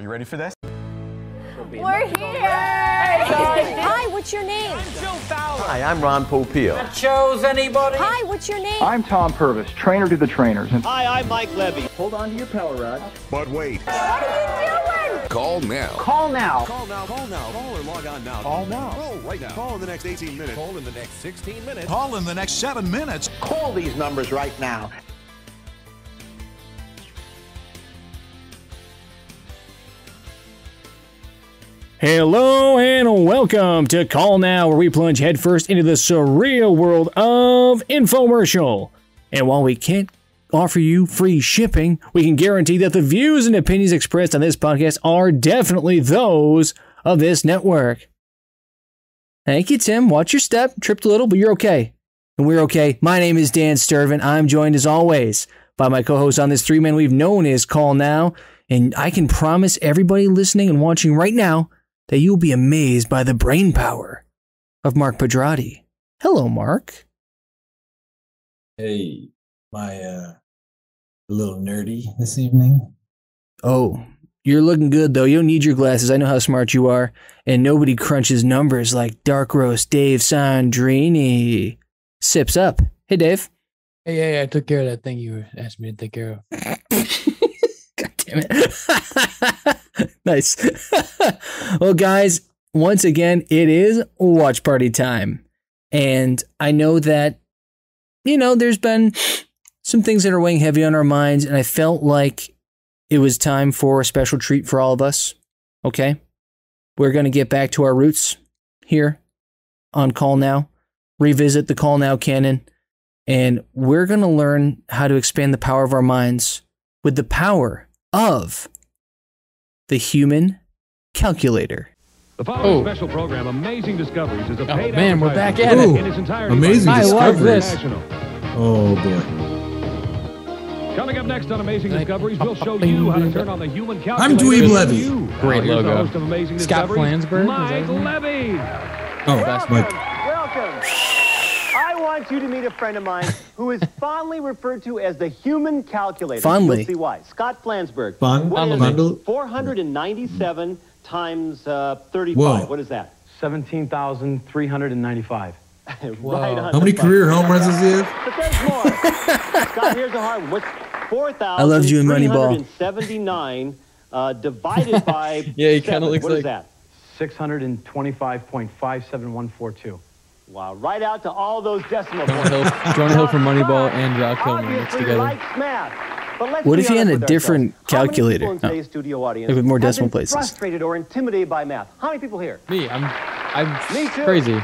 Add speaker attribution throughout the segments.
Speaker 1: Are you ready for this?
Speaker 2: We're here! Hi, what's your name?
Speaker 3: Hi, I'm Ron Popeil.
Speaker 4: Chose anybody?
Speaker 2: Hi, what's your name?
Speaker 5: I'm Tom Purvis, trainer to the trainers. And
Speaker 6: Hi, I'm Mike Levey.
Speaker 5: hold on to your power rod.
Speaker 7: But wait.
Speaker 2: What are you doing?
Speaker 7: Call now.
Speaker 5: Call now.
Speaker 7: Call now. Call now. Call or log on now.
Speaker 5: Call now.
Speaker 7: Call right now. Call in the next 18 minutes. Call in the next 16 minutes.
Speaker 8: Call in the next seven minutes.
Speaker 6: Call these numbers right now.
Speaker 9: Hello and welcome to Call Now, where we plunge headfirst into the surreal world of infomercial. And while we can't offer you free shipping, we can guarantee that the views and opinions expressed on this podcast are definitely those of this network. Thank you, Tim. Watch your step. Tripped a little, but you're okay. And we're okay. My name is Dan Sturvin. I'm joined as always by my co host on this three man we've known as Call Now. And I can promise everybody listening and watching right now that you'll be amazed by the brain power of Mark Padrati. Hello, Mark.
Speaker 10: Hey, my uh, a little nerdy this evening.
Speaker 9: Oh, you're looking good though. You don't need your glasses. I know how smart you are. And nobody crunches numbers like Dark Roast Dave Sandrini. Sips up. Hey, Dave.
Speaker 11: Hey, yeah, I took care of that thing you asked me to take care of.
Speaker 9: God damn it. nice. well, guys, once again, it is watch party time. And I know that, you know, there's been some things that are weighing heavy on our minds. And I felt like it was time for a special treat for all of us. Okay. We're going to get back to our roots here on Call Now, revisit the Call Now canon, and we're going to learn how to expand the power of our minds with the power of the human calculator.
Speaker 12: The following
Speaker 11: Oh.
Speaker 12: special program, Amazing Discoveries, is a
Speaker 11: Oh, man, we're back at it.
Speaker 12: in its entirety
Speaker 8: Amazing
Speaker 12: by
Speaker 11: I love this.
Speaker 10: Oh boy.
Speaker 12: Coming up next on Amazing Discoveries, we'll show you how to turn on the human calculator.
Speaker 8: I'm
Speaker 12: calculator.
Speaker 8: Dweeb
Speaker 12: for
Speaker 8: Levey.
Speaker 12: you.
Speaker 11: Great
Speaker 12: Now, here's
Speaker 11: logo.
Speaker 12: host of Amazing
Speaker 11: Scott
Speaker 12: Discoveries,
Speaker 11: Flansburg, is
Speaker 12: Mike? Levey.
Speaker 8: Oh,
Speaker 6: Welcome.
Speaker 8: Mike.
Speaker 6: Welcome. I want you to meet a friend of mine who is fondly referred to as the human calculator.
Speaker 9: Fondly?
Speaker 6: You'll see why. Scott Flansburg.
Speaker 8: Fun-
Speaker 6: What is
Speaker 8: Fondle-
Speaker 6: 497 times uh, 35.
Speaker 8: Whoa.
Speaker 6: What is that?
Speaker 5: 17,395.
Speaker 6: right on.
Speaker 8: How many career home runs does he have?
Speaker 6: But there's more. Scott, here's a hard one. What's
Speaker 9: I loved you in Moneyball.
Speaker 6: 4,379 uh, divided by
Speaker 11: Yeah, he kinda
Speaker 6: seven.
Speaker 11: looks
Speaker 6: What is
Speaker 11: like-
Speaker 6: that?
Speaker 5: 625.57142.
Speaker 6: Wow, right out to all those decimal
Speaker 11: Jonah
Speaker 6: points.
Speaker 11: Hill, Jonah Hill from Moneyball and Val Kilmer mixed
Speaker 6: obviously
Speaker 11: together.
Speaker 6: likes math. But let's
Speaker 9: What if he had a different
Speaker 6: ourselves. How many
Speaker 9: calculator?
Speaker 6: in
Speaker 9: Oh.
Speaker 6: studio audience
Speaker 9: Like with more
Speaker 6: have
Speaker 9: decimal
Speaker 6: been
Speaker 9: places.
Speaker 6: frustrated or intimidated by math? How many people here?
Speaker 11: Me, I'm, I'm
Speaker 6: Me too.
Speaker 11: crazy.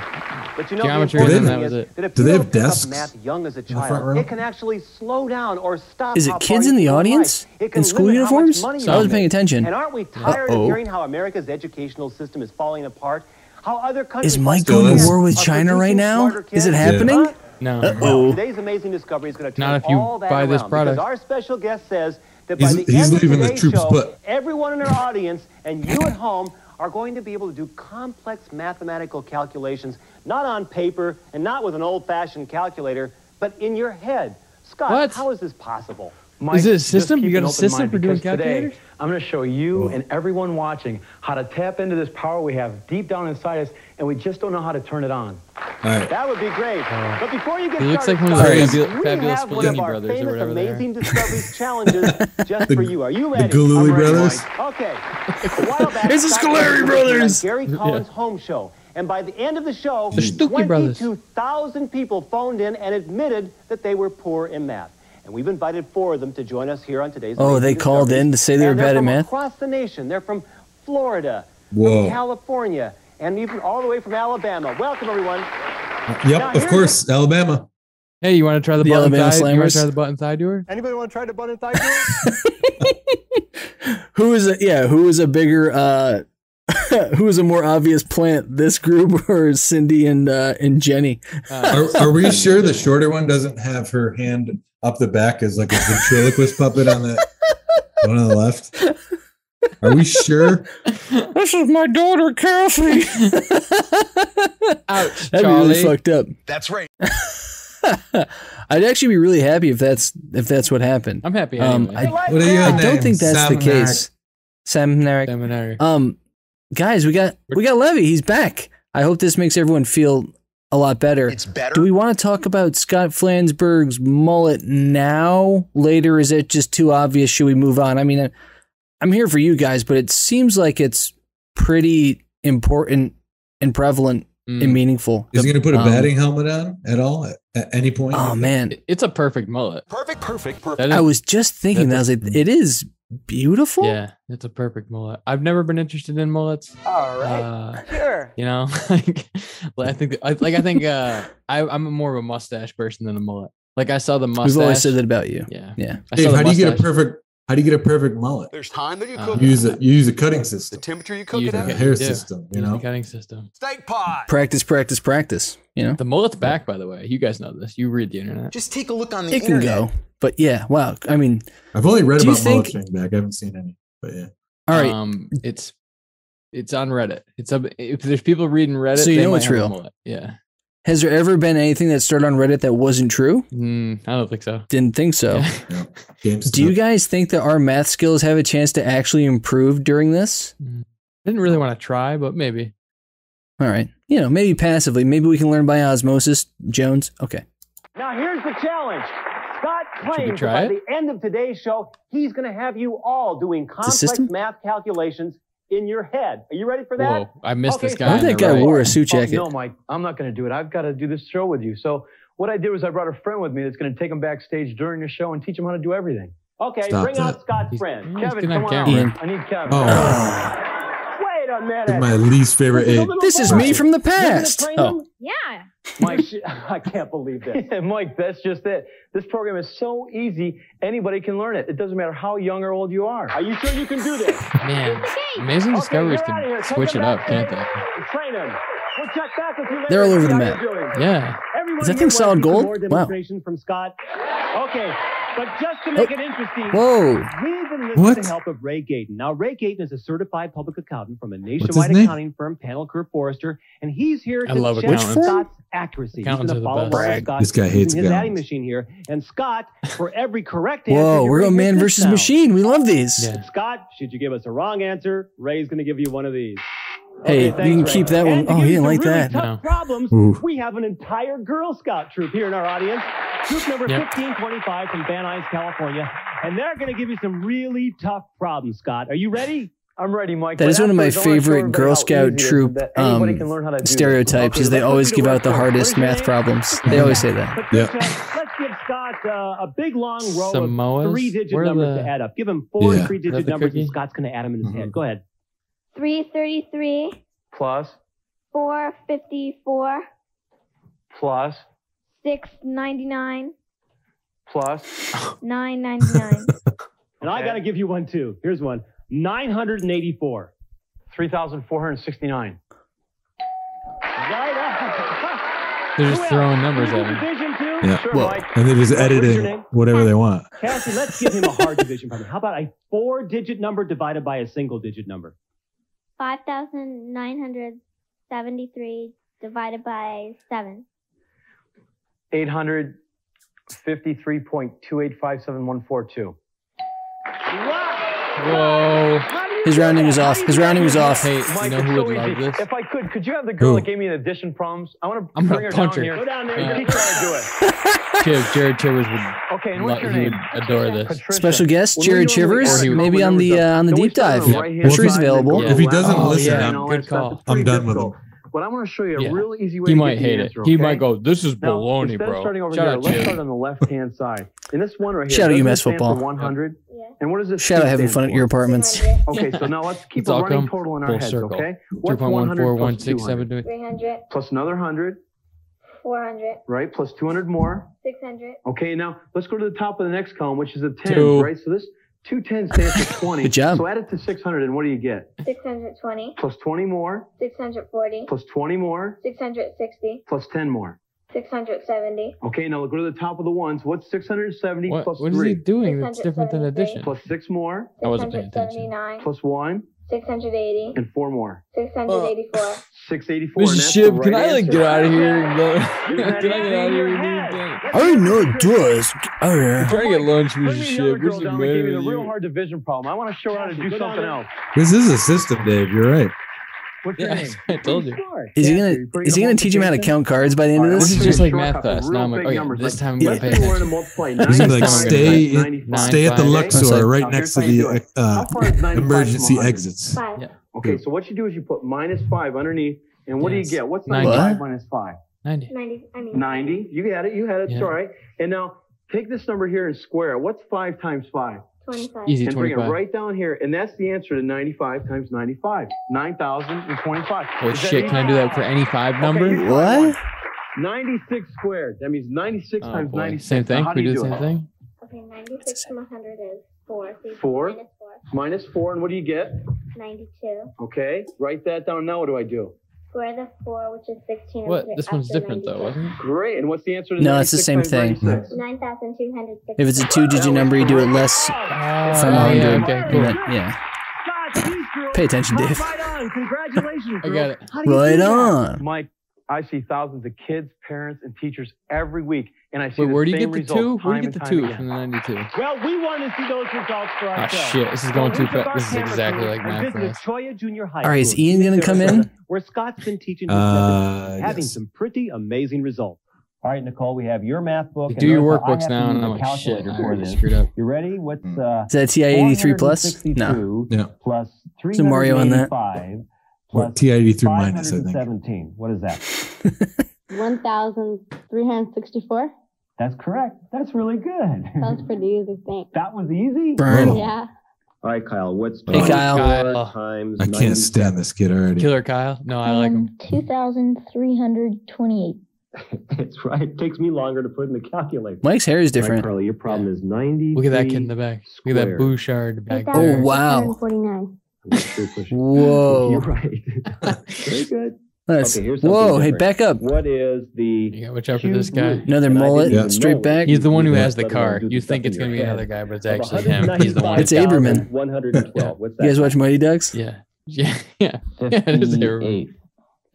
Speaker 6: But you know,
Speaker 11: Geometry,
Speaker 6: the
Speaker 8: and
Speaker 6: important
Speaker 11: that was it.
Speaker 6: that if
Speaker 8: Do they have
Speaker 6: pick up
Speaker 8: desks
Speaker 6: math young as a
Speaker 8: the front
Speaker 6: child,
Speaker 8: row?
Speaker 6: it can actually slow down or stop.
Speaker 9: Is it kids in the audience?
Speaker 6: life. It can
Speaker 9: In school
Speaker 6: limit how much
Speaker 9: uniforms?
Speaker 6: So
Speaker 9: I wasn't paying attention.
Speaker 6: And aren't we tired
Speaker 9: Uh-oh.
Speaker 6: of hearing how America's educational system is falling apart? How other countries
Speaker 9: Is Mike going
Speaker 6: Japan
Speaker 9: to war with China right now? Is it
Speaker 6: kids?
Speaker 9: happening?
Speaker 6: Huh?
Speaker 11: No.
Speaker 9: Uh-oh.
Speaker 6: Today's amazing discovery is going to
Speaker 11: Not if you
Speaker 6: all
Speaker 11: buy this product.
Speaker 6: because our special guest says that
Speaker 8: He's-
Speaker 6: by the
Speaker 8: he's
Speaker 6: end of
Speaker 8: leaving the troops
Speaker 6: show,
Speaker 8: put.
Speaker 6: everyone in our audience and you at home are going to be able to do complex mathematical calculations, not on paper and not with an old-fashioned calculator, but in your head. Scott,
Speaker 11: What?
Speaker 6: how is this possible?
Speaker 5: Mike,
Speaker 11: Is it a system? You got
Speaker 5: an
Speaker 11: a
Speaker 5: open
Speaker 11: system for doing
Speaker 5: because today. I'm going to show you and everyone watching how to tap into this power we have deep down inside us, and we just don't know how to turn it on.
Speaker 8: All right.
Speaker 6: That would be great. Uh, but before you get
Speaker 11: He looks
Speaker 6: started,
Speaker 11: like one of those
Speaker 6: we
Speaker 11: fabu- fabulous
Speaker 6: have one of
Speaker 11: Fellini
Speaker 6: our
Speaker 11: brothers or
Speaker 6: famous
Speaker 11: whatever
Speaker 6: amazing discoveries challenges just for you. Are you ready?
Speaker 8: Galooly
Speaker 6: I'm ready,
Speaker 8: Brothers?
Speaker 6: Mike. Okay. A while back,
Speaker 9: It's the
Speaker 6: Scott
Speaker 9: Scoleri
Speaker 6: was on
Speaker 9: Brothers.
Speaker 6: Gary Collins' home show. And by the end of the show,
Speaker 11: The Stuckey Brothers.
Speaker 6: 22,000 people phoned in and admitted that they were poor in math. And we've invited four of them to join us here on today's
Speaker 9: Oh, they called in to say they were
Speaker 6: And they're
Speaker 9: bad at
Speaker 6: from
Speaker 9: math?
Speaker 6: across the nation. They're from Florida,
Speaker 8: Whoa.
Speaker 6: from California, and even all the way from Alabama. Welcome, everyone. Now,
Speaker 8: Yep, of
Speaker 6: here's
Speaker 8: course, Alabama.
Speaker 11: Hey, you want to try the,
Speaker 9: The
Speaker 11: button
Speaker 9: Alabama
Speaker 11: thigh? You want to try the button thigh doer?
Speaker 6: Anybody want to try the button thigh tour?
Speaker 9: Who is a yeah? Who is a bigger? uh Who is a more obvious plant? This group or Cindy and uh, and Jenny?
Speaker 11: Uh,
Speaker 8: Are, are we sure the shorter one doesn't have her hand up the back as like a ventriloquist puppet on the one on the left? Are we sure?
Speaker 9: This is my daughter, Kathy.
Speaker 11: Ouch,
Speaker 9: That'd be really fucked up.
Speaker 7: That's right.
Speaker 9: I'd actually be really happy if that's if that's what happened.
Speaker 11: I'm happy
Speaker 9: Um,
Speaker 11: anyway.
Speaker 9: I,
Speaker 8: What are you
Speaker 9: I don't think that's the
Speaker 8: Sam
Speaker 9: case. Seminary.
Speaker 11: Seminary.
Speaker 9: Um, guys, we got we got Levey. He's back. I hope this makes everyone feel a lot better. It's better. Do we want to talk about Scott Flansburg's mullet now? Later, is it just too obvious? Should we move on? I mean, I- I'm here for you guys, but it seems like it's pretty important and prevalent and meaningful.
Speaker 8: Is he going to put a
Speaker 9: Um,
Speaker 8: batting helmet on at all at, at any point?
Speaker 9: Oh man,
Speaker 11: It's a perfect mullet.
Speaker 7: Perfect, perfect, perfect.
Speaker 11: That is-
Speaker 9: I was just thinking that. I was like, it is beautiful.
Speaker 11: Yeah, it's a perfect mullet. I've never been interested in mullets.
Speaker 2: All right.
Speaker 11: Uh,
Speaker 2: sure.
Speaker 11: You know, like, like, I think, I, like I think, uh, I, I'm more of a mustache person than a mullet. Like I saw the mustache.
Speaker 9: We've always said that about you.
Speaker 11: Yeah.
Speaker 9: Yeah.
Speaker 8: Dave,
Speaker 11: saw the
Speaker 8: how do you get a perfect? How do you get a perfect mullet?
Speaker 7: There's time that you
Speaker 11: Uh,
Speaker 7: cook
Speaker 8: You use
Speaker 7: it.
Speaker 8: a you use a cutting system,
Speaker 7: The temperature you cook
Speaker 11: Use
Speaker 7: it
Speaker 11: a
Speaker 8: like a
Speaker 7: at.
Speaker 8: hair
Speaker 11: Yeah.
Speaker 8: system. You
Speaker 11: Use the
Speaker 8: know,
Speaker 11: cutting system.
Speaker 7: Steak pot.
Speaker 9: Practice, practice, practice. You know,
Speaker 11: The mullet's back, by the way. You guys know this. You read the internet.
Speaker 10: Just take a look on the
Speaker 9: it can go. But yeah, wow. I mean,
Speaker 8: I've only read about
Speaker 9: think-
Speaker 8: mullets being back. I haven't seen any, but yeah.
Speaker 9: all right.
Speaker 11: Um, it's it's on Reddit. It's up. If there's people reading Reddit,
Speaker 9: So you know
Speaker 11: might
Speaker 9: it's real.
Speaker 11: Yeah.
Speaker 9: Has there ever been anything that started on Reddit that wasn't true?
Speaker 11: Mm, I don't think so.
Speaker 9: Didn't think so.
Speaker 11: Yeah.
Speaker 8: yeah.
Speaker 9: Do you guys think that our math skills have a chance to actually improve during this?
Speaker 11: Didn't really want to try, but maybe.
Speaker 9: All right. You know, maybe passively. Maybe we can learn by osmosis. Jones. Okay.
Speaker 6: Now here's the challenge. Scott
Speaker 11: we
Speaker 6: claims that by
Speaker 11: it?
Speaker 6: the end of today's show, he's going to have you all doing complex math calculations in your head. Are you ready for that?
Speaker 11: Whoa, I missed
Speaker 6: Okay,
Speaker 11: this
Speaker 6: so
Speaker 11: guy.
Speaker 9: Why
Speaker 11: on
Speaker 9: that guy
Speaker 11: right.
Speaker 9: wore a suit jacket.
Speaker 5: Oh,
Speaker 9: jacket?
Speaker 5: no, Mike, I'm not going to do it. I've got to do this show with you. So what I did was I brought a friend with me that's going to take him backstage during the show and teach him how to do everything.
Speaker 6: Okay,
Speaker 8: Stop
Speaker 6: bring out. Scott's
Speaker 11: He's-
Speaker 6: friend.
Speaker 11: he's
Speaker 5: Kevin, come
Speaker 11: on
Speaker 5: on
Speaker 11: camera.
Speaker 5: out. I need Kevin.
Speaker 8: Oh,
Speaker 6: Wait a minute.
Speaker 8: this is my least favorite age.
Speaker 9: This is me from the past.
Speaker 6: train
Speaker 9: Oh.
Speaker 2: Yeah.
Speaker 5: Mike,
Speaker 6: I can't believe this.
Speaker 5: Yeah, Mike, that's just it. This program is so easy, anybody can learn it. It doesn't matter how young or old you are.
Speaker 6: Are you sure you can do this?
Speaker 11: Man, amazing
Speaker 6: Okay,
Speaker 11: discoveries
Speaker 6: you're outta here.
Speaker 11: can switch it up, can't they?
Speaker 6: and Train him. We'll check back with you later.
Speaker 9: They're all over the map.
Speaker 11: Yeah.
Speaker 6: Everyone
Speaker 9: Is that thing solid gold?
Speaker 6: More
Speaker 9: Wow.
Speaker 6: from Scott. Okay, but just to make
Speaker 9: Oh.
Speaker 6: it interesting,
Speaker 9: Whoa.
Speaker 6: We've
Speaker 8: What?
Speaker 6: the help of Ray Gayton. Now, Ray Gayton is a certified public accountant from a nationwide accounting firm, Pannell Kerr Forster, and he's here
Speaker 11: I
Speaker 6: to
Speaker 11: love
Speaker 6: check. Scott's accuracy.
Speaker 11: Accountants
Speaker 6: he's going
Speaker 11: the
Speaker 6: to follow
Speaker 11: best.
Speaker 6: Scott
Speaker 8: This guy hates
Speaker 6: using his adding machine here. And Scott, for every correct answer,
Speaker 9: Whoa, we're
Speaker 6: gonna
Speaker 9: going
Speaker 6: get
Speaker 9: man versus
Speaker 6: sound.
Speaker 9: machine. We love these.
Speaker 11: Yeah.
Speaker 6: Scott, should you give us a wrong answer, Ray's going to give you one of these.
Speaker 9: Hey,
Speaker 6: Okay,
Speaker 9: you can
Speaker 6: thanks,
Speaker 9: keep that one.
Speaker 6: And to
Speaker 9: Oh,
Speaker 6: give
Speaker 9: he
Speaker 6: you
Speaker 9: didn't like
Speaker 6: really
Speaker 9: that.
Speaker 6: Tough
Speaker 11: No.
Speaker 6: problems.
Speaker 8: Ooh.
Speaker 6: We have an entire Girl Scout troop here in our audience. Troop number
Speaker 11: Yep.
Speaker 6: 1525 from Van Nuys, California. And they're going to give you some really tough problems, Scott. Are you ready?
Speaker 5: I'm ready, Mike.
Speaker 9: That
Speaker 5: but
Speaker 9: is one of my
Speaker 5: afterwards, I wanna show
Speaker 9: favorite Girl Scout
Speaker 5: easy it is
Speaker 9: troop um,
Speaker 5: can learn how to do this.
Speaker 9: stereotypes is they always give out the hardest
Speaker 5: What is your
Speaker 9: math
Speaker 5: name?
Speaker 9: problems. They always say that.
Speaker 6: Patricia, let's give Scott uh, a big long row
Speaker 11: Samoas?
Speaker 6: of three-digit numbers
Speaker 11: the-
Speaker 6: to add up. Give him four
Speaker 8: Yeah.
Speaker 6: Three-digit numbers,
Speaker 11: cookie?
Speaker 6: and Scott's going to add them in his head. Go ahead.
Speaker 2: 333,
Speaker 5: Plus,
Speaker 2: 454,
Speaker 5: plus,
Speaker 2: 699,
Speaker 5: plus.
Speaker 2: 999.
Speaker 6: And I got to give you one, too. Here's one. 984.
Speaker 5: 3,469.
Speaker 6: Right up.
Speaker 11: They're just throwing numbers at
Speaker 6: do
Speaker 11: him.
Speaker 6: Division two?
Speaker 8: Yeah.
Speaker 5: Sure,
Speaker 9: Well,
Speaker 5: Mike.
Speaker 8: And they're just
Speaker 6: What's your
Speaker 8: editing
Speaker 6: name?
Speaker 8: whatever they want.
Speaker 6: Cassie, let's give him a hard division problem. How about a four-digit number divided by a single-digit number?
Speaker 2: 5,973 divided by 7.
Speaker 5: 853.2857142.
Speaker 11: Whoa.
Speaker 9: His rounding was off. His rounding was off.
Speaker 11: Hey, you know who would love this?
Speaker 5: If I could, could you have the girl
Speaker 8: Who?
Speaker 5: that gave me the addition problems? I want to
Speaker 11: I'm
Speaker 5: bring her
Speaker 11: punch
Speaker 5: down
Speaker 11: her.
Speaker 5: here.
Speaker 6: Go down there. And
Speaker 5: Teach her how to do it.
Speaker 11: Chiv, Jared Chivers would,
Speaker 5: Okay, and what's your
Speaker 11: he
Speaker 5: name?
Speaker 11: would adore this.
Speaker 5: Patricia.
Speaker 9: Special guest,
Speaker 5: When
Speaker 9: Jared Chivers, maybe on the, uh, on the deep dive.
Speaker 5: the
Speaker 11: Yep.
Speaker 5: right-hand
Speaker 9: I'm sure he's
Speaker 5: side and then
Speaker 9: available.
Speaker 5: go
Speaker 8: If he doesn't
Speaker 5: and
Speaker 8: listen,
Speaker 5: right
Speaker 8: I'm-
Speaker 11: good call.
Speaker 8: I'm done with
Speaker 5: difficult. But I want to show you a
Speaker 11: Yeah.
Speaker 5: real easy way
Speaker 11: He
Speaker 5: to
Speaker 11: might
Speaker 5: get the
Speaker 11: hate it.
Speaker 5: answer,
Speaker 11: He might go, this is
Speaker 5: Now,
Speaker 11: baloney,
Speaker 5: instead of
Speaker 11: bro.
Speaker 5: starting over
Speaker 11: Shout
Speaker 5: here,
Speaker 11: out
Speaker 5: let's
Speaker 11: Chiv.
Speaker 5: start on the left-hand side. In this one right here,
Speaker 9: Shout out
Speaker 5: doesn't
Speaker 9: UMass
Speaker 5: it stand for
Speaker 9: football.
Speaker 5: 100.
Speaker 2: Yeah.
Speaker 5: And what does this
Speaker 9: Shout out having
Speaker 5: stand
Speaker 9: fun at your apartments.
Speaker 5: Okay, so now let's keep
Speaker 11: It's
Speaker 5: a running
Speaker 11: come
Speaker 5: total in our
Speaker 11: full
Speaker 5: heads,
Speaker 11: circle.
Speaker 5: okay? what's one hundred plus
Speaker 11: two
Speaker 5: hundred?
Speaker 2: Three hundred
Speaker 5: Plus another 100,
Speaker 2: 400,
Speaker 5: right? Plus 200 more.
Speaker 2: 600,
Speaker 5: Okay, now let's go to the top of the next column, which is a 10,
Speaker 11: Two.
Speaker 5: right? So this Two tens stands for 20.
Speaker 9: Good job.
Speaker 5: So add it to 600, and what do you get?
Speaker 2: 620.
Speaker 5: Plus 20 more.
Speaker 2: 640.
Speaker 5: Plus 20 more.
Speaker 2: 660.
Speaker 5: Plus 10 more.
Speaker 2: 670.
Speaker 5: Okay, now look to the top of the ones. What's 670
Speaker 11: what,
Speaker 5: plus
Speaker 11: what 3? What is he doing that's different than addition?
Speaker 5: Plus 6 more.
Speaker 11: I wasn't paying attention.
Speaker 5: Plus 1.
Speaker 2: 680.
Speaker 5: And 4 more.
Speaker 2: 684.
Speaker 5: Uh, 684.
Speaker 11: Mr. Ship,
Speaker 5: right can
Speaker 11: I like get out of here? And go, can I get out of here? And do
Speaker 9: I already know it does. Oh yeah.
Speaker 11: I'm trying to get lunch, Mr. Ship. This
Speaker 5: is
Speaker 11: a?
Speaker 5: Real hard division problem. I want to show her how to do something else.
Speaker 8: This is a system, Dave. You're right.
Speaker 5: What's your name?
Speaker 11: I told you.
Speaker 9: Is he gonna is he gonna teach him how to count cards by the end of
Speaker 11: this?
Speaker 9: This
Speaker 11: is just like math class. Now I'm like,
Speaker 5: okay,
Speaker 11: this time I'm gonna pay attention.
Speaker 8: He's gonna like stay stay at the Luxor right next to the uh, emergency exits.
Speaker 11: Yeah.
Speaker 5: Okay, hmm. so what you do is you put minus five underneath, and what
Speaker 11: Yes.
Speaker 5: do you get? What's
Speaker 11: 90.
Speaker 5: 95 minus five?
Speaker 11: 90.
Speaker 2: 90, I mean.
Speaker 5: 90. You had it. You had it. Sorry.
Speaker 11: Yeah.
Speaker 5: And now take this number here and square it. What's five times five?
Speaker 2: 25.
Speaker 11: Easy,
Speaker 5: and bring it
Speaker 11: 25.
Speaker 5: right down here, and that's the answer to 95 times 95, 9,025.
Speaker 11: Oh shit, can I do that for any five number?
Speaker 9: What?
Speaker 5: 96 squared. That means 96
Speaker 11: Oh,
Speaker 5: times
Speaker 11: boy.
Speaker 5: 96.
Speaker 11: Same
Speaker 5: Now,
Speaker 11: thing?
Speaker 5: how
Speaker 11: We
Speaker 5: do
Speaker 11: the same
Speaker 5: it?
Speaker 11: thing?
Speaker 2: Okay, 96 from 100 is 4.
Speaker 5: Four?
Speaker 2: Minus
Speaker 5: four, and what do you get?
Speaker 2: 92.
Speaker 5: Okay, write that down now. What do I do?
Speaker 2: Square the four, which is 16.
Speaker 11: What? This one's different, though, wasn't it?
Speaker 5: Great. And what's the answer to
Speaker 9: No, it's the same thing.
Speaker 2: 9,260.
Speaker 9: If it's a two digit number, you do it less
Speaker 11: oh,
Speaker 9: ah, from
Speaker 11: yeah,
Speaker 9: 100.
Speaker 11: yeah,
Speaker 9: okay,
Speaker 11: cool.
Speaker 9: Then- yeah. Pay attention, Dave.
Speaker 5: Right on. Congratulations.
Speaker 11: I got it.
Speaker 9: Right on.
Speaker 5: Mike, I see thousands of kids, parents, and teachers every week, and I see
Speaker 11: Wait,
Speaker 5: the
Speaker 11: where do you get the two? Where do you get the two
Speaker 5: again?
Speaker 11: from the '92?
Speaker 6: Well, we want to see those results for
Speaker 11: ah,
Speaker 6: ourselves.
Speaker 11: Oh shit, this is going too fast. This is exactly like math class.
Speaker 6: Junior High
Speaker 9: All right, is Ian going to come in?
Speaker 6: Where Scott's been teaching
Speaker 8: uh,
Speaker 6: having
Speaker 8: yes.
Speaker 6: some pretty amazing results. All right, Nicole, we have your math book.
Speaker 11: You do your workbooks now, and I'm like, shit, I already screwed up.
Speaker 6: You ready? What's
Speaker 8: hmm.
Speaker 6: uh,
Speaker 9: is that TI 83 plus? No,
Speaker 8: yeah.
Speaker 6: plus
Speaker 9: three. So Mario on that.
Speaker 8: Or T83 minus, I think.
Speaker 6: 17. What is that?
Speaker 1: 1,364.
Speaker 6: That's correct. That's really good.
Speaker 1: That was pretty easy. Thanks.
Speaker 6: That was easy?
Speaker 9: Burn.
Speaker 1: Yeah.
Speaker 6: All right, Kyle. What's
Speaker 9: hey, Kyle.
Speaker 11: Kyle.
Speaker 6: times?
Speaker 8: I can't stand this kid already.
Speaker 11: Killer Kyle. No, I like him.
Speaker 1: Two thousand three hundred twenty-eight.
Speaker 6: That's right. It takes me longer to put in the calculator.
Speaker 9: Mike's hair is
Speaker 6: different. Right, Carly, your problem yeah. is ninety.
Speaker 11: Look at that kid in the back. Look at that Bouchard back
Speaker 9: 8,
Speaker 11: there.
Speaker 9: Oh wow.
Speaker 1: Forty-nine.
Speaker 9: Whoa.
Speaker 6: You're right. Very good.
Speaker 9: Nice.
Speaker 6: Okay,
Speaker 9: Whoa, hey, back up.
Speaker 6: What is the.
Speaker 11: You got to watch out for this guy.
Speaker 9: Another mullet,
Speaker 6: yeah.
Speaker 9: straight back.
Speaker 11: He's the one who has the car. You think it's going
Speaker 6: to
Speaker 11: be another guy, but it's actually him. He's the one.
Speaker 9: It's Averman.
Speaker 6: 112. What's that?
Speaker 9: You guys watch Mighty Ducks?
Speaker 11: Yeah. Yeah. Yeah. yeah it is